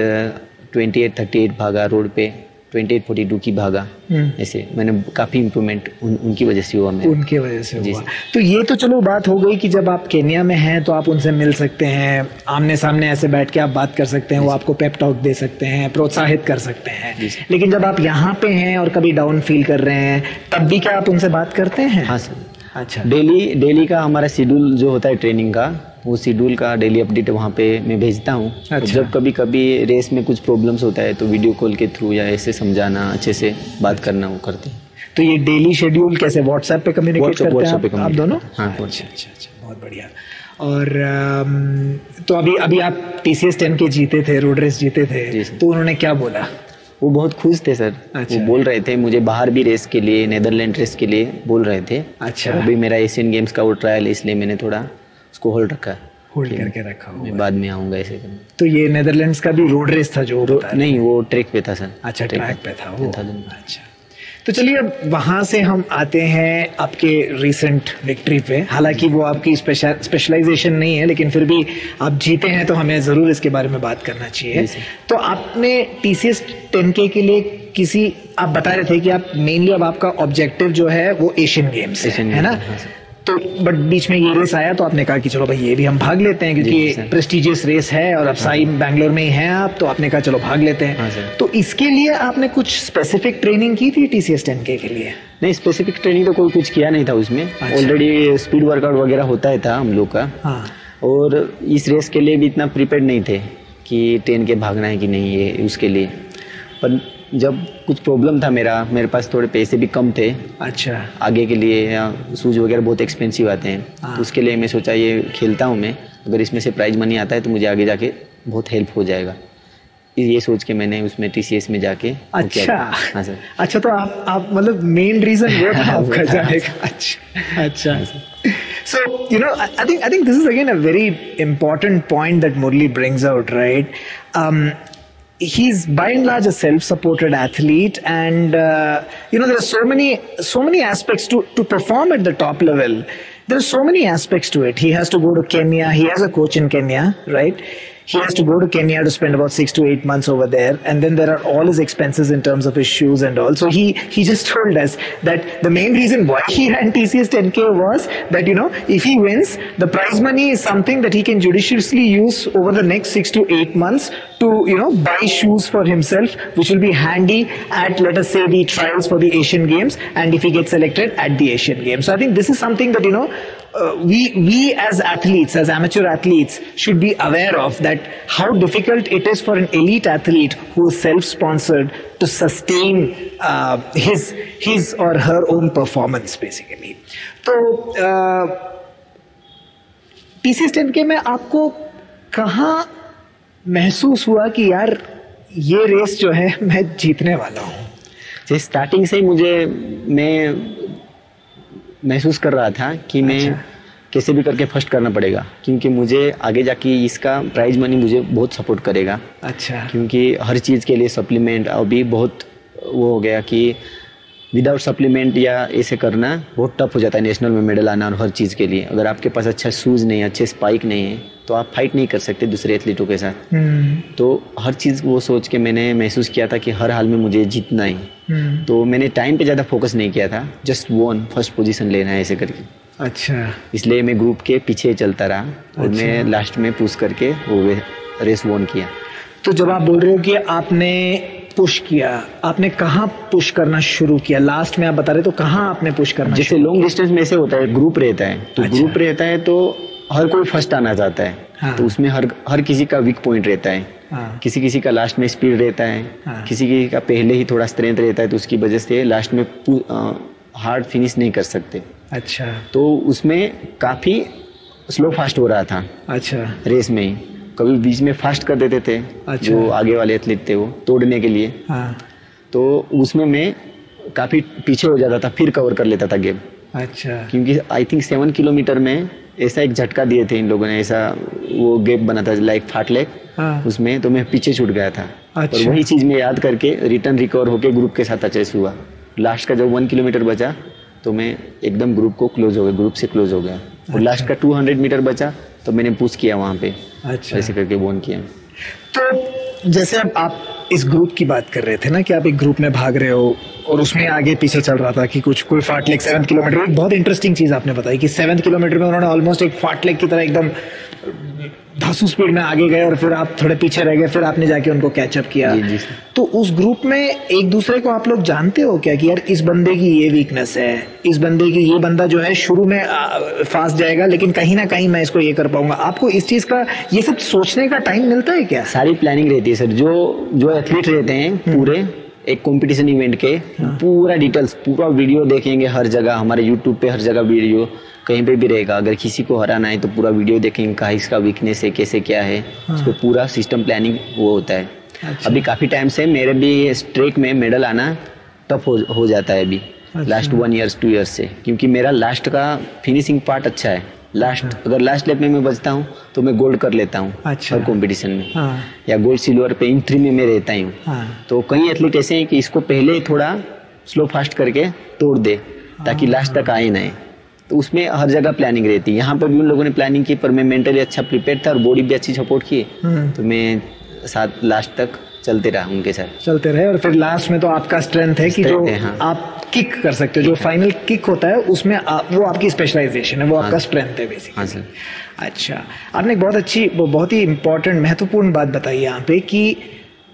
B: 2838 भागा रोड पे। 2842 की भागा।
A: हम्म।
B: ऐसे मैंने काफ़ी इम्प्रूवमेंट उन, उनकी वजह से हुआ मेरा।
A: उनके वजह से हुआ। तो ये तो चलो बात हो गई कि जब आप केन्या में हैं तो आप उनसे मिल सकते हैं आमने सामने ऐसे बैठ के आप बात कर सकते हैं वो आपको पेप टॉक दे सकते हैं प्रोत्साहित कर सकते हैं। लेकिन जब आप यहाँ पे हैं और कभी डाउन फील कर रहे हैं तब भी क्या आप उनसे बात करते हैं?
B: हाँ सर।
A: अच्छा।
B: डेली डेली का हमारा शेड्यूल जो होता है ट्रेनिंग का वो शेड्यूल का डेली अपडेट वहाँ पे मैं भेजता हूँ।
A: अच्छा।
B: तो जब कभी कभी रेस में कुछ प्रॉब्लम्स होता है तो वीडियो कॉल के थ्रू या ऐसे समझाना अच्छे से बात करना वो करते हैं।
A: तो ये डेली शेड्यूल कैसे व्हाट्सएप पे कम्युनिकेट करते हैं
B: WhatsApp
A: आप, आप दोनों?
B: हाँ,
A: अच्छा अच्छा अच्छा बहुत बढ़िया। और तो अभी अभी आप टीसीएस टेन के जीते थे रोड रेस जीते थे तो उन्होंने क्या बोला?
B: वो बहुत खुश थे सर।
A: अच्छा।
B: वो बोल रहे थे मुझे बाहर भी रेस के लिए नेदरलैंड रेस के लिए बोल रहे थे।
A: अच्छा।
B: तो अभी मेरा एशियन गेम्स का वो ट्रायल इसलिए मैंने थोड़ा उसको होल्ड रखा है।
A: होल्ड करके रखा हुआ
B: मैं बाद में आऊँगा ऐसे करने।
A: तो ये नेदरलैंड्स का भी रोड रेस था जो
B: नहीं वो ट्रैक पे था सर।
A: अच्छा
B: ट्रैक
A: पे था वो।
B: 10,000
A: अच्छा। तो चलिए अब वहाँ से हम आते हैं आपके रिसेंट विक्ट्री पे। हालाँकि वो आपकी स्पेशलाइजेशन नहीं है लेकिन फिर भी आप जीते हैं तो हमें ज़रूर इसके बारे में बात करना चाहिए। तो आपने टी सी एस टेन के लिए किसी आप बता रहे थे कि आप मेनली अब आपका ऑब्जेक्टिव जो है वो एशियन गेम्स है, है ना?
B: हाँ।
A: तो बट बीच में ये रेस आया तो आपने कहा कि चलो भाई ये भी हम भाग लेते हैं क्योंकि। प्रेस्टिजियस रेस है और अब साई बैंगलोर में ही हैं आप तो आपने कहा चलो भाग लेते
B: हाँ,
A: हैं तो इसके लिए आपने कुछ स्पेसिफिक ट्रेनिंग की थी टीसीएस टेन के लिए?
B: नहीं स्पेसिफिक ट्रेनिंग तो कोई कुछ किया नहीं था उसमें। ऑलरेडी स्पीड वर्कआउट वगैरह होता ही था हम लोग का।
A: हाँ।
B: और इस रेस के लिए भी इतना प्रिपेयर्ड नहीं थे कि ट्रेन के भागना है कि नहीं ये उसके लिए। पर जब कुछ प्रॉब्लम था मेरा मेरे पास थोड़े पैसे भी कम थे।
A: अच्छा।
B: आगे के लिए या शूज़ वगैरह बहुत एक्सपेंसिव आते हैं।
A: हाँ।
B: तो उसके लिए मैं सोचा ये खेलता हूँ मैं। अगर इसमें से प्राइज मनी आता है तो मुझे आगे जाके बहुत हेल्प हो जाएगा। ये सोच के मैंने उसमें टीसीएस में जाके
A: अच्छा।
B: हाँ सर।
A: अच्छा तो आप आप मतलब मेन रीजन वो था आपका जाने का। अच्छा। अच्छा so you know I, I think I think this is again a very important point that Murli brings out right? Um, he's by and large a self-supported athlete and uh, you know there are so many so many aspects to to perform at the top level. There are so many aspects to it. He has to go to Kenya. He has a coach in Kenya right he has to go to Kenya to spend about six to eight months over there, and then there are all his expenses in terms of his shoes and all. So he he just told us that the main reason why he ran TCS 10K was that you know if he wins, the prize money is something that he can judiciously use over the next six to eight months to you know buy shoes for himself, which will be handy at let us say the trials for the Asian Games, and if he gets selected at the Asian Games. So I think this is something that you know uh, we we as athletes, as amateur athletes, should be aware of that how difficult it is for an elite athlete who is self-sponsored to sustain uh, his his or her own performance, basically. तो टीसीएस टेन के में आपको कहाँ महसूस हुआ कि यार ये रेस जो है मैं जीतने वाला हूँ
B: जैसे स्टार्टिंग से ही मुझे मैं महसूस कर रहा था कि मैं
A: अच्छा।
B: कैसे भी करके फ़र्स्ट करना पड़ेगा क्योंकि मुझे आगे जाके इसका प्राइज मनी मुझे बहुत सपोर्ट करेगा।
A: अच्छा।
B: क्योंकि हर चीज़ के लिए सप्लीमेंट अभी बहुत वो हो गया कि विदाउट सप्लीमेंट या ऐसे करना बहुत टफ हो जाता है नेशनल में मेडल आना और हर चीज़ के लिए। अगर आपके पास अच्छा शूज़ नहीं है अच्छे स्पाइक नहीं है तो आप फाइट नहीं कर सकते दूसरे एथलीटों के साथ।
A: हम्म।
B: तो हर चीज़ वो सोच के मैंने महसूस किया था कि हर हाल में मुझे जीतना ही। तो मैंने टाइम पे ज़्यादा फोकस नहीं किया था जस्ट वन फ़र्स्ट पोजीशन लेना है ऐसे करके।
A: अच्छा।
B: इसलिए मैं ग्रुप के पीछे चलता रहा और मैं लास्ट में पुश करके वो रेस वॉन किया।
A: तो जब आप बोल रहे हो कि आपने पुश किया आपने कहाँ पुश करना शुरू किया? लास्ट में आप बता रहे तो कहाँ आपने पुश करना
B: जैसे लॉन्ग डिस्टेंस में ऐसे होता है ग्रुप रहता है। तो
A: अच्छा।
B: ग्रुप रहता है तो हर कोई फ़र्स्ट आना चाहता है।
A: हाँ।
B: तो उसमें हर हर किसी का वीक पॉइंट रहता हाँ। किसी किसी का लास्ट में स्पीड रहता है
A: हाँ।
B: किसी किसी का पहले ही थोड़ा स्ट्रेंथ रहता है तो उसकी वजह से लास्ट में हार्ड फिनिश नहीं कर सकते।
A: अच्छा।
B: तो उसमें काफ़ी स्लो फास्ट हो रहा था।
A: अच्छा।
B: रेस में ही। कभी बीच में फास्ट कर देते थे
A: अच्छा।
B: जो आगे वाले एथलीट थे वो तोड़ने के लिए।
A: हाँ।
B: तो उसमें मैं काफ़ी पीछे हो जाता था फिर कवर कर लेता था गेम
A: अच्छा।
B: क्योंकि आई थिंक सेवन किलोमीटर में ऐसा एक झटका दिए थे इन लोगों ने ऐसा वो गैप बना था लाइक फाट लेक
A: हाँ।
B: उसमें तो मैं पीछे छूट गया था।
A: अच्छा।
B: और वही चीज़ मैं याद करके रिटर्न रिकवर होके ग्रुप के साथ अचेस हुआ। लास्ट का जब वन किलोमीटर बचा तो मैं एकदम ग्रुप को क्लोज हो गया ग्रुप से क्लोज हो गया। और लास्ट का टू हंड्रेड मीटर बचा तो मैंने पुश किया वहाँ पे।
A: अच्छा।
B: ऐसे करके बोन किया।
A: तो जैसे आप इस ग्रुप की बात कर रहे थे ना कि आप एक ग्रुप में भाग रहे हो और उसमें आगे पीछे चल रहा था कि कुछ कोई फाटलेक सेवन किलोमीटर एक बहुत इंटरेस्टिंग चीज़ आपने बताई कि सेवन किलोमीटर में उन्होंने ऑलमोस्ट एक फाटलेक की तरह एकदम धासु स्पीड में आगे गए और फिर आप थोड़े पीछे रह गए फिर आपने जाके उनको कैचअप किया।
B: जी, जी,
A: तो उस ग्रुप में एक दूसरे को आप लोग जानते हो क्या कि यार इस बंदे की ये वीकनेस है इस बंदे की ये बंदा जो है शुरू में फास्ट जाएगा लेकिन कहीं ना कहीं मैं इसको ये कर पाऊँगा। आपको इस चीज़ का ये सब सोचने का टाइम मिलता है क्या?
B: सारी प्लानिंग रहती है सर जो जो एथलीट रहते हैं पूरे एक कंपटीशन इवेंट के हाँ। पूरा डिटेल्स पूरा वीडियो देखेंगे हर जगह हमारे यूट्यूब पे हर जगह वीडियो कहीं पे भी रहेगा। अगर किसी को हराना है तो पूरा वीडियो देखेंगे कहा इसका वीकनेस है कैसे क्या है। उस पर पूरा सिस्टम प्लानिंग वो होता है।
A: अच्छा।
B: अभी काफ़ी टाइम से मेरे भी स्ट्रेक में मेडल आना टफ हो, हो जाता है अभी। Last one years two years से। क्योंकि मेरा लास्ट का फिनिशिंग पार्ट अच्छा है। लास्ट अगर लास्ट लेप में मैं बचता हूँ तो मैं गोल्ड कर लेता हूँ
A: अच्छा।
B: हर कंपटीशन में।
A: हाँ।
B: या गोल्ड सिल्वर पे इन थ्री में मैं रहता ही हूँ।
A: हाँ।
B: तो कई एथलीट ऐसे हैं कि इसको पहले ही थोड़ा स्लो फास्ट करके तोड़ दे ताकि लास्ट तक आए ना। तो उसमें हर जगह प्लानिंग रहती है। यहाँ पर भी उन लोगों ने प्लानिंग की पर मैं मेंटली अच्छा प्रिपेयर था और बॉडी भी अच्छी सपोर्ट की
A: हम्म।
B: तो मैं साथ लास्ट तक चलते रहा उनके साथ।
A: चलते रहे और फिर लास्ट में तो आपका स्ट्रेंथ है कि जो
B: हाँ।
A: आप किक कर सकते हो जो फाइनल किक होता है उसमें आप, वो आपकी स्पेशलाइजेशन है वो आपका स्ट्रेंथ है बेसिकली
B: हाँ सर
A: अच्छा आपने एक बहुत अच्छी बहुत ही इम्पोर्टेंट महत्वपूर्ण बात बताई यहाँ पे कि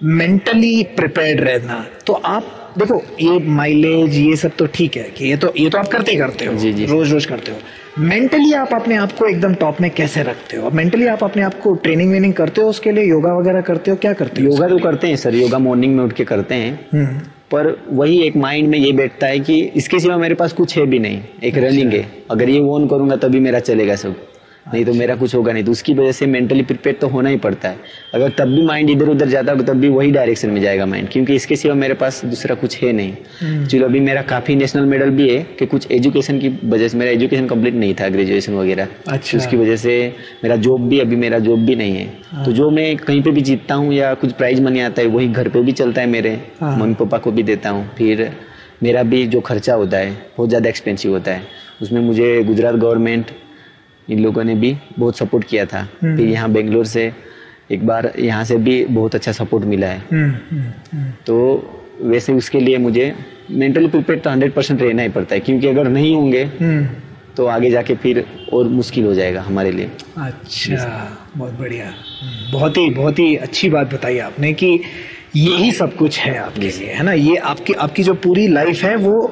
A: मेंटली प्रिपेयर्ड रहना। तो आप देखो ये माइलेज ये सब तो ठीक है कि ये तो ये तो आप करते ही करते हो।
B: जी, जी।
A: रोज रोज करते हो। मेंटली आप अपने आप को एकदम टॉप में कैसे रखते हो? मेंटली आप अपने आप को ट्रेनिंग वेनिंग करते हो उसके लिए? योगा वगैरह करते हो? क्या करते हो
B: योगा तो करते हैं सर योगा मॉर्निंग में उठ के करते हैं।
A: हम्म।
B: पर वही एक माइंड में ये बैठता है कि इसके सिवा मेरे पास कुछ है भी नहीं। एक रनिंग है। अगर ये ऑन करूँगा तभी मेरा चलेगा सब। नहीं तो मेरा कुछ होगा नहीं। तो उसकी वजह से मेंटली प्रिपेयर तो होना ही पड़ता है। अगर तब भी माइंड इधर उधर जाता है तब भी वही डायरेक्शन में जाएगा माइंड क्योंकि इसके सिवा मेरे पास दूसरा कुछ है नहीं। चलो अभी मेरा काफ़ी नेशनल मेडल भी है कि कुछ एजुकेशन की वजह से मेरा एजुकेशन कंप्लीट नहीं था ग्रेजुएशन वगैरह।
A: अच्छा।
B: उसकी वजह से मेरा जॉब भी अभी मेरा जॉब भी नहीं है। तो जो मैं कहीं पर भी जीतता हूँ या कुछ प्राइज मनी आता है वही घर पर भी चलता है मेरे।
A: हाँ।
B: मम्मी पापा को भी देता हूँ। फिर मेरा भी जो खर्चा होता है बहुत ज़्यादा एक्सपेंसिव होता है। उसमें मुझे गुजरात गवर्नमेंट इन लोगों ने भी बहुत सपोर्ट किया था। फिर यहाँ बेंगलोर से एक बार यहाँ से भी बहुत अच्छा सपोर्ट मिला है।
A: हम्म, हम्म, हम्म,
B: तो वैसे उसके लिए मुझे मेंटली प्रिपेयर तो हंड्रेड परसेंट रहना ही पड़ता है क्योंकि अगर नहीं होंगे
A: हम्म।
B: तो आगे जाके फिर और मुश्किल हो जाएगा हमारे लिए।
A: अच्छा बहुत बढ़िया। बहुत ही बहुत ही अच्छी बात बताई आपने कि यही सब कुछ है आपके लिए है ना? ये आपकी आपकी जो पूरी लाइफ है वो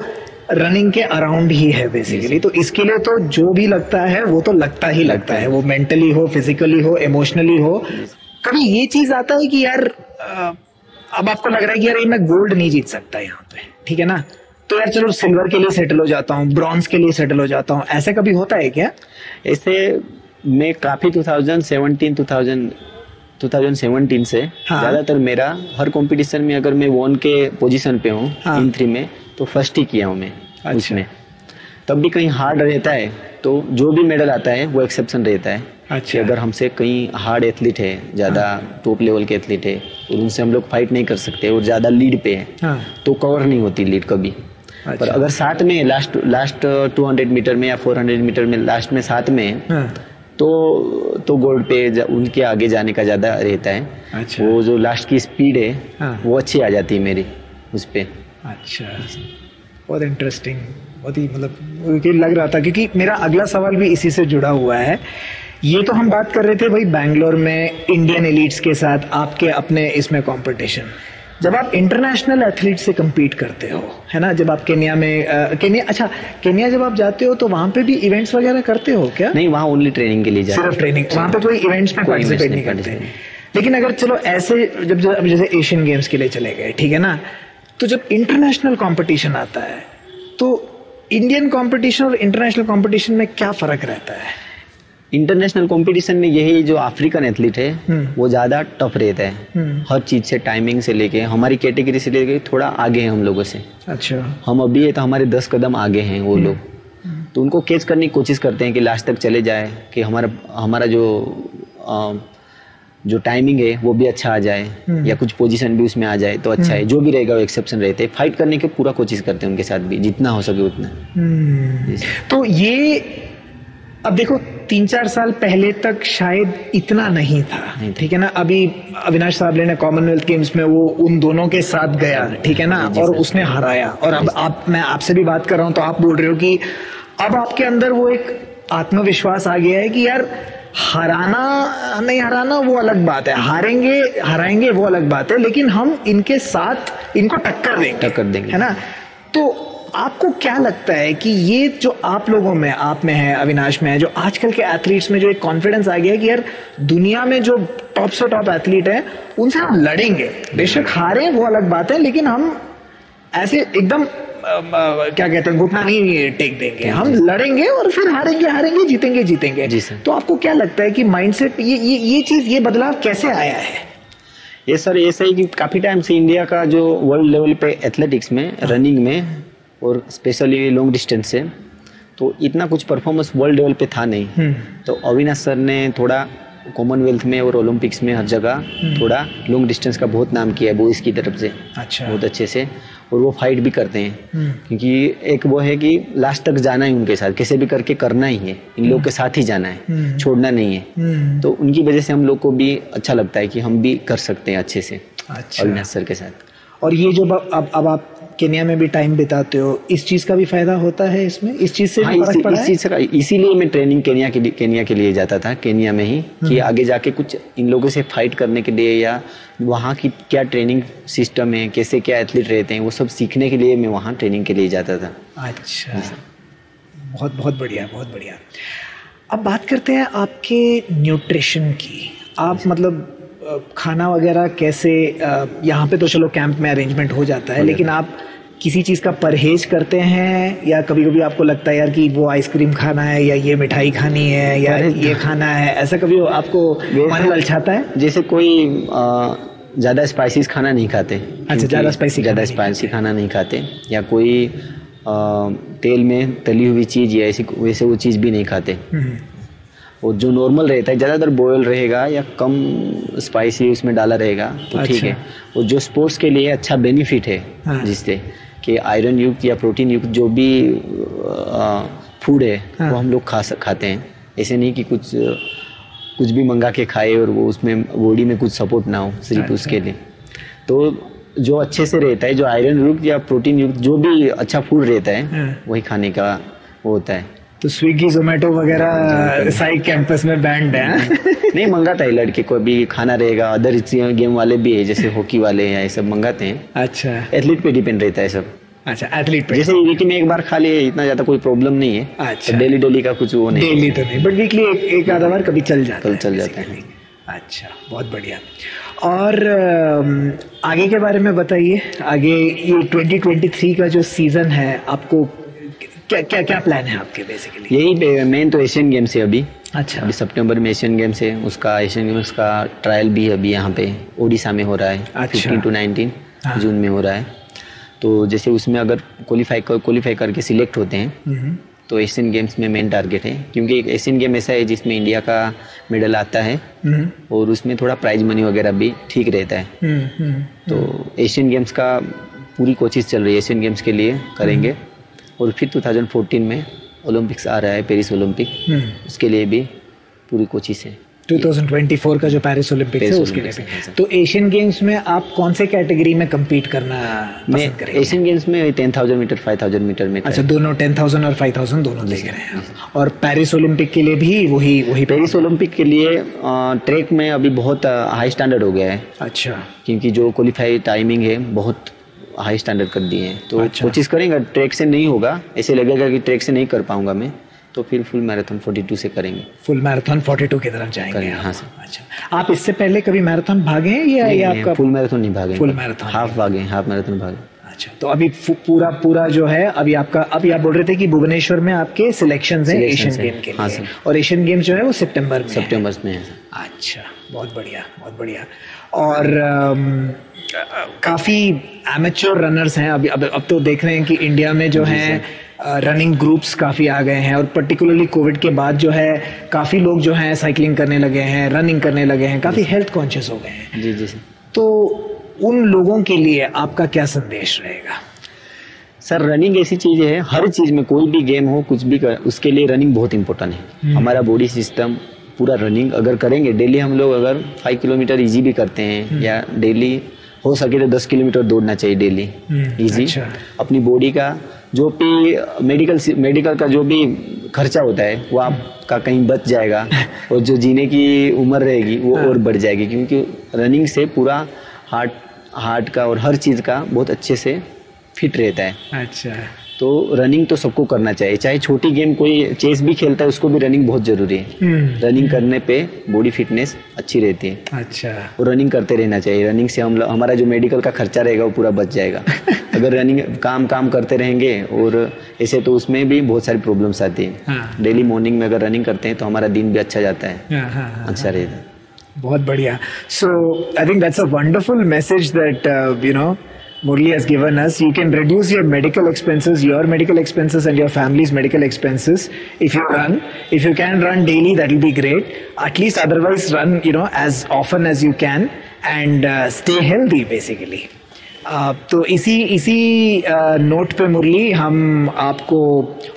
A: रनिंग के अराउंड ही है बेसिकली तो इसके लिए तो जो भी लगता है वो तो लगता ही लगता है. वो मेंटली हो फिजिकली हो इमोशनली हो. कभी ये चीज़ आता है कि यार अब आपको लग रहा है कि यार मैं गोल्ड नहीं जीत सकता यहाँ पे ठीक है ना? तो यार चलो सिल्वर के लिए सेटल हो जाता हूँ ब्रॉन्ज के लिए सेटल हो जाता हूँ. ऐसा कभी होता है क्या?
B: ऐसे मैं काफ़ी 2017 2000 2017 से
A: हाँ।
B: ज़्यादातर मेरा हर कंपटीशन में अगर मैं वन के पोजीशन पे हूँ
A: हाँ।
B: इन थ्री में तो फ़र्स्ट ही किया हूँ मैं
A: अच्छा।
B: उसमें। तब भी कहीं हार्ड रहता है तो जो भी मेडल आता है वो एक्सेप्शन रहता है।
A: अच्छा।
B: कि अगर हमसे कहीं हार्ड एथलीट है ज़्यादा टॉप लेवल के एथलीट है और उनसे हम लोग फाइट नहीं कर सकते और ज़्यादा लीड पे है
A: हाँ।
B: तो कवर नहीं होती लीड कभी।
A: अच्छा।
B: पर अगर साथ में लास्ट लास्ट 200 मीटर में या 400 मीटर में लास्ट में साथ में है,
A: हाँ
B: तो तो गोल्ड पे उनके आगे जाने का ज़्यादा रहता है।
A: अच्छा।
B: वो जो लास्ट की स्पीड है
A: हाँ।
B: वो अच्छी आ जाती है मेरी उस पे।
A: अच्छा। बहुत इंटरेस्टिंग बहुत ही मतलब लग रहा था क्योंकि मेरा अगला सवाल भी इसी से जुड़ा हुआ है। ये तो हम बात कर रहे थे भाई बैंगलोर में इंडियन एलिट्स के साथ आपके अपने इसमें कंपटीशन जब आप इंटरनेशनल एथलीट से कम्पीट करते हो है ना जब आप केनिया में अ, केनिया अच्छा केनिया जब आप जाते हो तो वहाँ पे भी इवेंट्स वगैरह करते हो क्या?
B: नहीं वहाँ ओनली ट्रेनिंग के लिए जाते
A: सिर्फ़ ट्रेनिंग वहाँ पे कोई इवेंट्स में पार्टिसिपेट नहीं
B: नहीं
A: करते। लेकिन अगर चलो ऐसे जब जब जैसे एशियन गेम्स के लिए चले गए ठीक है ना? तो जब इंटरनेशनल कंपटीशन आता है तो इंडियन कंपटीशन और इंटरनेशनल कंपटीशन में क्या फ़र्क रहता है?
B: इंटरनेशनल कंपटीशन में यही जो अफ्रीकन एथलीट है
A: हम्म।
B: वो ज़्यादा टफ रहता है।
A: हम्म।
B: हर चीज़ से टाइमिंग से लेके हमारी कैटेगरी से लेके थोड़ा आगे हैं हम लोगों से।
A: अच्छा।
B: हम अभी है तो हमारे दस कदम आगे हैं वो लोग। तो उनको कैच करने की कोशिश करते हैं कि लास्ट तक चले जाए कि हमारा हमारा जो जो टाइमिंग है वो भी अच्छा आ जाए या कुछ पोजीशन भी उसमें आ जाए तो अच्छा है। जो भी रहेगा वो एक्सेप्शन रहते हैं। फाइट करने की पूरा कोशिश करते हैं उनके साथ भी। जितना हो सके उतना।
A: हम्म। तो ये अब देखो तीन चार साल पहले तक शायद इतना नहीं था।
B: नहीं था।
A: ठीक है ना? अभी अविनाश साबले ने कॉमनवेल्थ गेम्स में वो उन दोनों के साथ गया ठीक है ना? और उसने हराया। और अब आप मैं आपसे भी बात कर रहा हूँ तो आप बोल रहे हो कि अब आपके अंदर वो एक आत्मविश्वास आ गया है कि यार हराना नहीं हराना वो अलग बात है। हारेंगे हराएँगे वो अलग बात है लेकिन हम इनके साथ इनको टक्कर देंगे
B: टक्कर देंगे।
A: है ना? तो आपको क्या लगता है कि ये जो आप लोगों में आप में है अविनाश में है जो आजकल के एथलीट्स में जो एक कॉन्फिडेंस आ गया है कि यार दुनिया में जो टॉप से टॉप एथलीट है उनसे हम लड़ेंगे। बेशक हारे वो अलग बात है लेकिन हम ऐसे एकदम क्या कहते हैं घुटना नहीं टेक देंगे। हम लड़ेंगे और फिर हारेंगे हारेंगे जीतेंगे जीतेंगे।
B: जी।
A: तो आपको क्या लगता है कि माइंडसेट ये ये ये चीज़ ये बदलाव कैसे आया है?
B: ये सर ऐसा ही कि काफ़ी टाइम से इंडिया का जो वर्ल्ड लेवल पे एथलेटिक्स में रनिंग में और स्पेशली लॉन्ग डिस्टेंस से तो इतना कुछ परफॉर्मेंस वर्ल्ड लेवल पे था नहीं। तो अविनाश सर ने थोड़ा कॉमनवेल्थ में और ओलंपिक्स में हर जगह थोड़ा लॉन्ग डिस्टेंस का बहुत नाम किया है बॉयज़ की तरफ़ से
A: अच्छा।
B: बहुत अच्छे से। और वो फाइट भी करते हैं।
A: हम्म।
B: क्योंकि एक वो है कि लास्ट तक जाना ही उनके साथ कैसे भी करके करना ही है। इन लोग के साथ ही जाना है
A: हम्म।
B: छोड़ना नहीं है।
A: हम्म,
B: तो उनकी वजह से हम लोग को भी अच्छा लगता है कि हम भी कर सकते हैं अच्छे से
A: अच्छा।
B: अविनाश सर के साथ।
A: और ये जो अब अब अब आप केनिया में भी टाइम बिताते हो इस चीज़ का भी फ़ायदा होता है इसमें? इस चीज़ से
B: हाँ इसी, चीज़ का इसीलिए मैं ट्रेनिंग केनिया के लिए केनिया के लिए जाता था केनिया में ही कि आगे जाके कुछ इन लोगों से फाइट करने के लिए या वहाँ की क्या ट्रेनिंग सिस्टम है कैसे क्या एथलीट रहते हैं वो सब सीखने के लिए मैं वहाँ ट्रेनिंग के लिए जाता था।
A: अच्छा। बहुत बहुत बढ़िया बहुत बढ़िया। अब बात करते हैं आपके न्यूट्रिशन की। आप मतलब खाना वगैरह कैसे यहाँ पे तो चलो कैंप में अरेंजमेंट हो जाता है लेकिन आप किसी चीज़ का परहेज करते हैं या कभी कभी आपको लगता है यार कि वो आइसक्रीम खाना है या ये मिठाई खानी है या ये खाना है ऐसा कभी आपको मन ललचाता है?
B: जैसे कोई ज़्यादा स्पाइसीज खाना नहीं खाते अच्छा
A: ज़्यादा स्पाइसी
B: ज़्यादा स्पाइसी खाना नहीं खाते या कोई तेल में तली हुई चीज़ या ऐसी वैसे वो चीज़ भी नहीं खाते।
A: हम्म,
B: और जो नॉर्मल रहता है ज़्यादातर बॉयल रहेगा या कम स्पाइसी उसमें डाला रहेगा तो ठीक
A: अच्छा।
B: है और जो स्पोर्ट्स के लिए अच्छा बेनिफिट है
A: हाँ।
B: जिससे कि आयरन युक्त या प्रोटीन युक्त जो भी फ़ूड है
A: हाँ।
B: वो हम लोग खा सक खाते हैं ऐसे नहीं कि कुछ कुछ भी मंगा के खाए और वो उसमें बॉडी में कुछ सपोर्ट ना हो सिर्फ़
A: अच्छा।
B: उसके लिए तो जो अच्छे से रहता है जो आयरन युक्त या प्रोटीन युक्त जो भी अच्छा फ़ूड रहता है
A: हाँ।
B: वही खाने का वो होता है
A: तो स्विगी जोमेटो वगैरह साइक कैंपस में बैंड है। हाँ?
B: नहीं मंगाता है लड़के को भी खाना रहेगा अदर गेम वाले भी है जैसे हॉकी वाले या ये सब मंगाते हैं।
A: अच्छा।
B: एथलीट पे डिपेंड रहता है सब।
A: अच्छा एथलीट पे।
B: जैसे वीक में एक बार खा लिए इतना ज़्यादा कोई प्रॉब्लम नहीं है।
A: अच्छा।
B: डेली डेली का कुछ वो नहीं।
A: डेली तो नहीं बट वीकली एक, एक आधा बार कभी चल जाता है
B: चल जाता है।
A: अच्छा बहुत बढ़िया। और आगे के बारे में बताइए। आगे ये 2023 का जो सीज़न है आपको क्या क्या क्या प्लान है आपके बेसिकली
B: यही मेन तो एशियन गेम्स है अभी।
A: अच्छा।
B: अभी सितंबर में एशियन गेम्स है। उसका एशियन गेम्स का ट्रायल भी अभी यहाँ पे। उड़ीसा में हो रहा है।
A: अच्छा।
B: फिफ्टीन टू नाइनटीन
A: हाँ।
B: जून में हो रहा है। तो जैसे उसमें अगर क्वालिफाई कर क्वालिफाई करके सिलेक्ट होते हैं
A: हम्म,
B: तो एशियन गेम्स में मेन टारगेट है। क्योंकि एक एशियन गेम ऐसा है जिसमें इंडिया का मेडल आता है।
A: हम्म,
B: और उसमें थोड़ा प्राइज मनी वगैरह भी ठीक रहता है।
A: हम्म,
B: तो एशियन गेम्स का पूरी कोशिश चल रही है। एशियन गेम्स के लिए करेंगे। और फिर 2014 में ओलंपिक्स आ रहा है पेरिस ओलंपिक
A: हम्म।
B: उसके लिए भी पूरी कोशिश है।
A: 2024 का जो पेरिस ओलंपिक्स है उसके लिए भी।
B: हाँ,
A: तो एशियन गेम्स में आप कौन से कैटेगरी में compete करना
B: मैं एशियन गेम्स में ten thousand metre five thousand metre में
A: अच्छा दोनों 10,000 और 5,000 दोनों देख रहे हैं। और पेरिस ओलंपिक के लिए भी वही वही
B: पेरिस ओलंपिक के लिए ट्रैक में अभी बहुत हाई स्टैंडर्ड हो गया है।
A: अच्छा।
B: क्योंकि जो क्वालिफाई टाइमिंग है बहुत हाई स्टैंडर्ड कर दिए हैं। तो
A: अच्छा।
B: कोशिश करेंगे ट्रैक से नहीं होगा। ऐसे लगेगा कि ट्रैक से नहीं कर पाऊँगा मैं तो फिर फुल मैराथन 42 से करेंगे।
A: फुल मैराथन 42 की तरफ़ जाएँगे
B: करेंगे, हाँ सर।
A: अच्छा। आप इससे पहले कभी मैराथन भागे हैं या ये आपका
B: फुल मैराथन नहीं भागे
A: Full marathon
B: हाफ़ भागे हाफ़ मैराथन भागे।
A: अच्छा तो अभी पूरा पूरा जो है अभी आपका अभी आप बोल रहे थे कि भुवनेश्वर में आपके सिलेक्शन है एशियन गेम के
B: हाँ
A: लिए।
B: सर।
A: और एशियन गेम्स जो है वो सितंबर में।
B: सितंबर में है
A: अच्छा बहुत बढ़िया बहुत बढ़िया। और अ, काफ़ी एमेच्योर रनर्स हैं। अभी अब अब तो देख रहे हैं कि इंडिया में जो है रनिंग ग्रुप्स काफ़ी आ गए हैं और पर्टिकुलरली कोविड के बाद जो है काफ़ी लोग जो हैं साइकिलिंग करने लगे हैं रनिंग करने लगे हैं। काफ़ी हेल्थ कॉन्शियस हो गए हैं।
B: जी जी सर।
A: तो उन लोगों के लिए आपका क्या संदेश रहेगा?
B: सर रनिंग ऐसी चीज़ है हर चीज़ में कोई भी गेम हो कुछ भी कर उसके लिए रनिंग बहुत इंपॉर्टेंट है। हमारा बॉडी सिस्टम पूरा रनिंग अगर करेंगे डेली हम लोग अगर फाइव किलोमीटर इजी भी करते हैं या डेली हो सके तो दस किलोमीटर दौड़ना चाहिए डेली
A: हम्म,
B: इजी
A: अच्छा।
B: अपनी बॉडी का जो भी मेडिकल मेडिकल का जो भी खर्चा होता है वो आपका कहीं बच जाएगा और जो जीने की उम्र रहेगी वो और बढ़ जाएगी क्योंकि रनिंग से पूरा हार्ट हार्ट का और हर चीज़ का बहुत अच्छे से फिट रहता है।
A: अच्छा।
B: तो रनिंग तो सबको करना चाहिए। चाहे छोटी गेम कोई चेस भी खेलता है उसको भी रनिंग बहुत ज़रूरी है।
A: हम्म,
B: रनिंग करने पे बॉडी फिटनेस अच्छी रहती है।
A: अच्छा।
B: और रनिंग करते रहना चाहिए। रनिंग से हम हमारा जो मेडिकल का खर्चा रहेगा वो पूरा बच जाएगा। अगर रनिंग काम काम करते रहेंगे और ऐसे तो उसमें भी बहुत सारी प्रॉब्लम्स आती है।
A: हाँ।
B: डेली मॉर्निंग में अगर रनिंग करते हैं तो हमारा दिन भी अच्छा जाता है।
A: हाँ, हाँ, हाँ,
B: अच्छा रहता है।
A: बहुत बढ़िया। So I think that's a wonderful message that you know Murli has given us. You can reduce your medical expenses, your medical expenses, and your family's medical expenses if you run. If you can run daily, that will be great. At least otherwise, run you know as often as you can and uh, stay healthy, basically. Uh, तो इसी इसी नोट पे मुरली हम आपको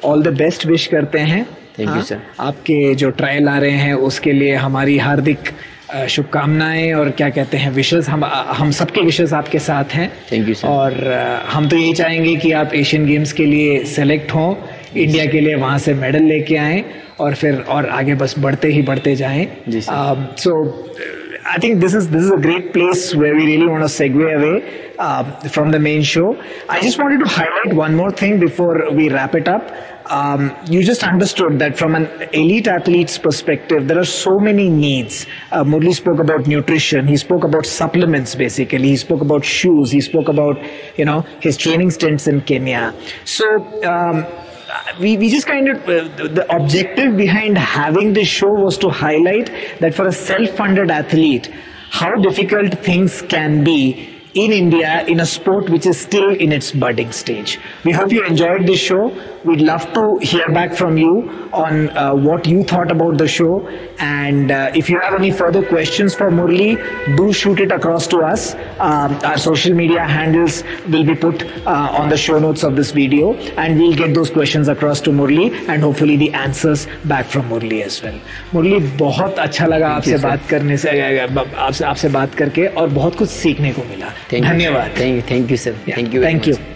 A: ऑल द बेस्ट विश करते हैं
B: Thank you,
A: हाँ,
B: sir.
A: आपके जो ट्रायल आ रहे हैं उसके लिए हमारी हार्दिक अ, शुभकामनाएँ और क्या कहते हैं विशेष हम हम सबके विशेष आपके साथ हैं।
B: थैंक यू
A: और हम तो यही चाहेंगे कि आप एशियन गेम्स के लिए सेलेक्ट हों इंडिया के लिए वहाँ से मेडल लेके आए और फिर और आगे बस बढ़ते ही बढ़ते जाएँ। So I think this is this is a great place way we really want a segue away from the main show I just wanted to highlight one more thing before we wrap it up Um, you just understood that from an elite athlete's perspective, there are so many needs. Uh, Murli spoke about nutrition. He spoke about supplements, basically. He spoke about shoes. He spoke about, you know, his training stints in Kenya. So. Um, we, we just kind of uh, the- objective behind having this show was to highlight that for a self-funded athlete how difficult things can be in India in a sport which is still in its budding stage. We hope you enjoyed this show. We'd love to hear back from you on uh, what you thought about the show. And uh, if you have any further questions for Murli, do shoot it across to us. Um, our social media handles will be put uh, on the show notes of this video, and we'll get those questions across to Murli and hopefully the answers back from Murli as well. Murli, बहुत अच्छा लगा आपसे बात करने से आपसे आपसे बात करके और बहुत कुछ सीखने को मिला
B: Thank you.
A: धन्यवाद
B: Thank, thank you, sir. Thank you. very
A: Thank
B: much.
A: you.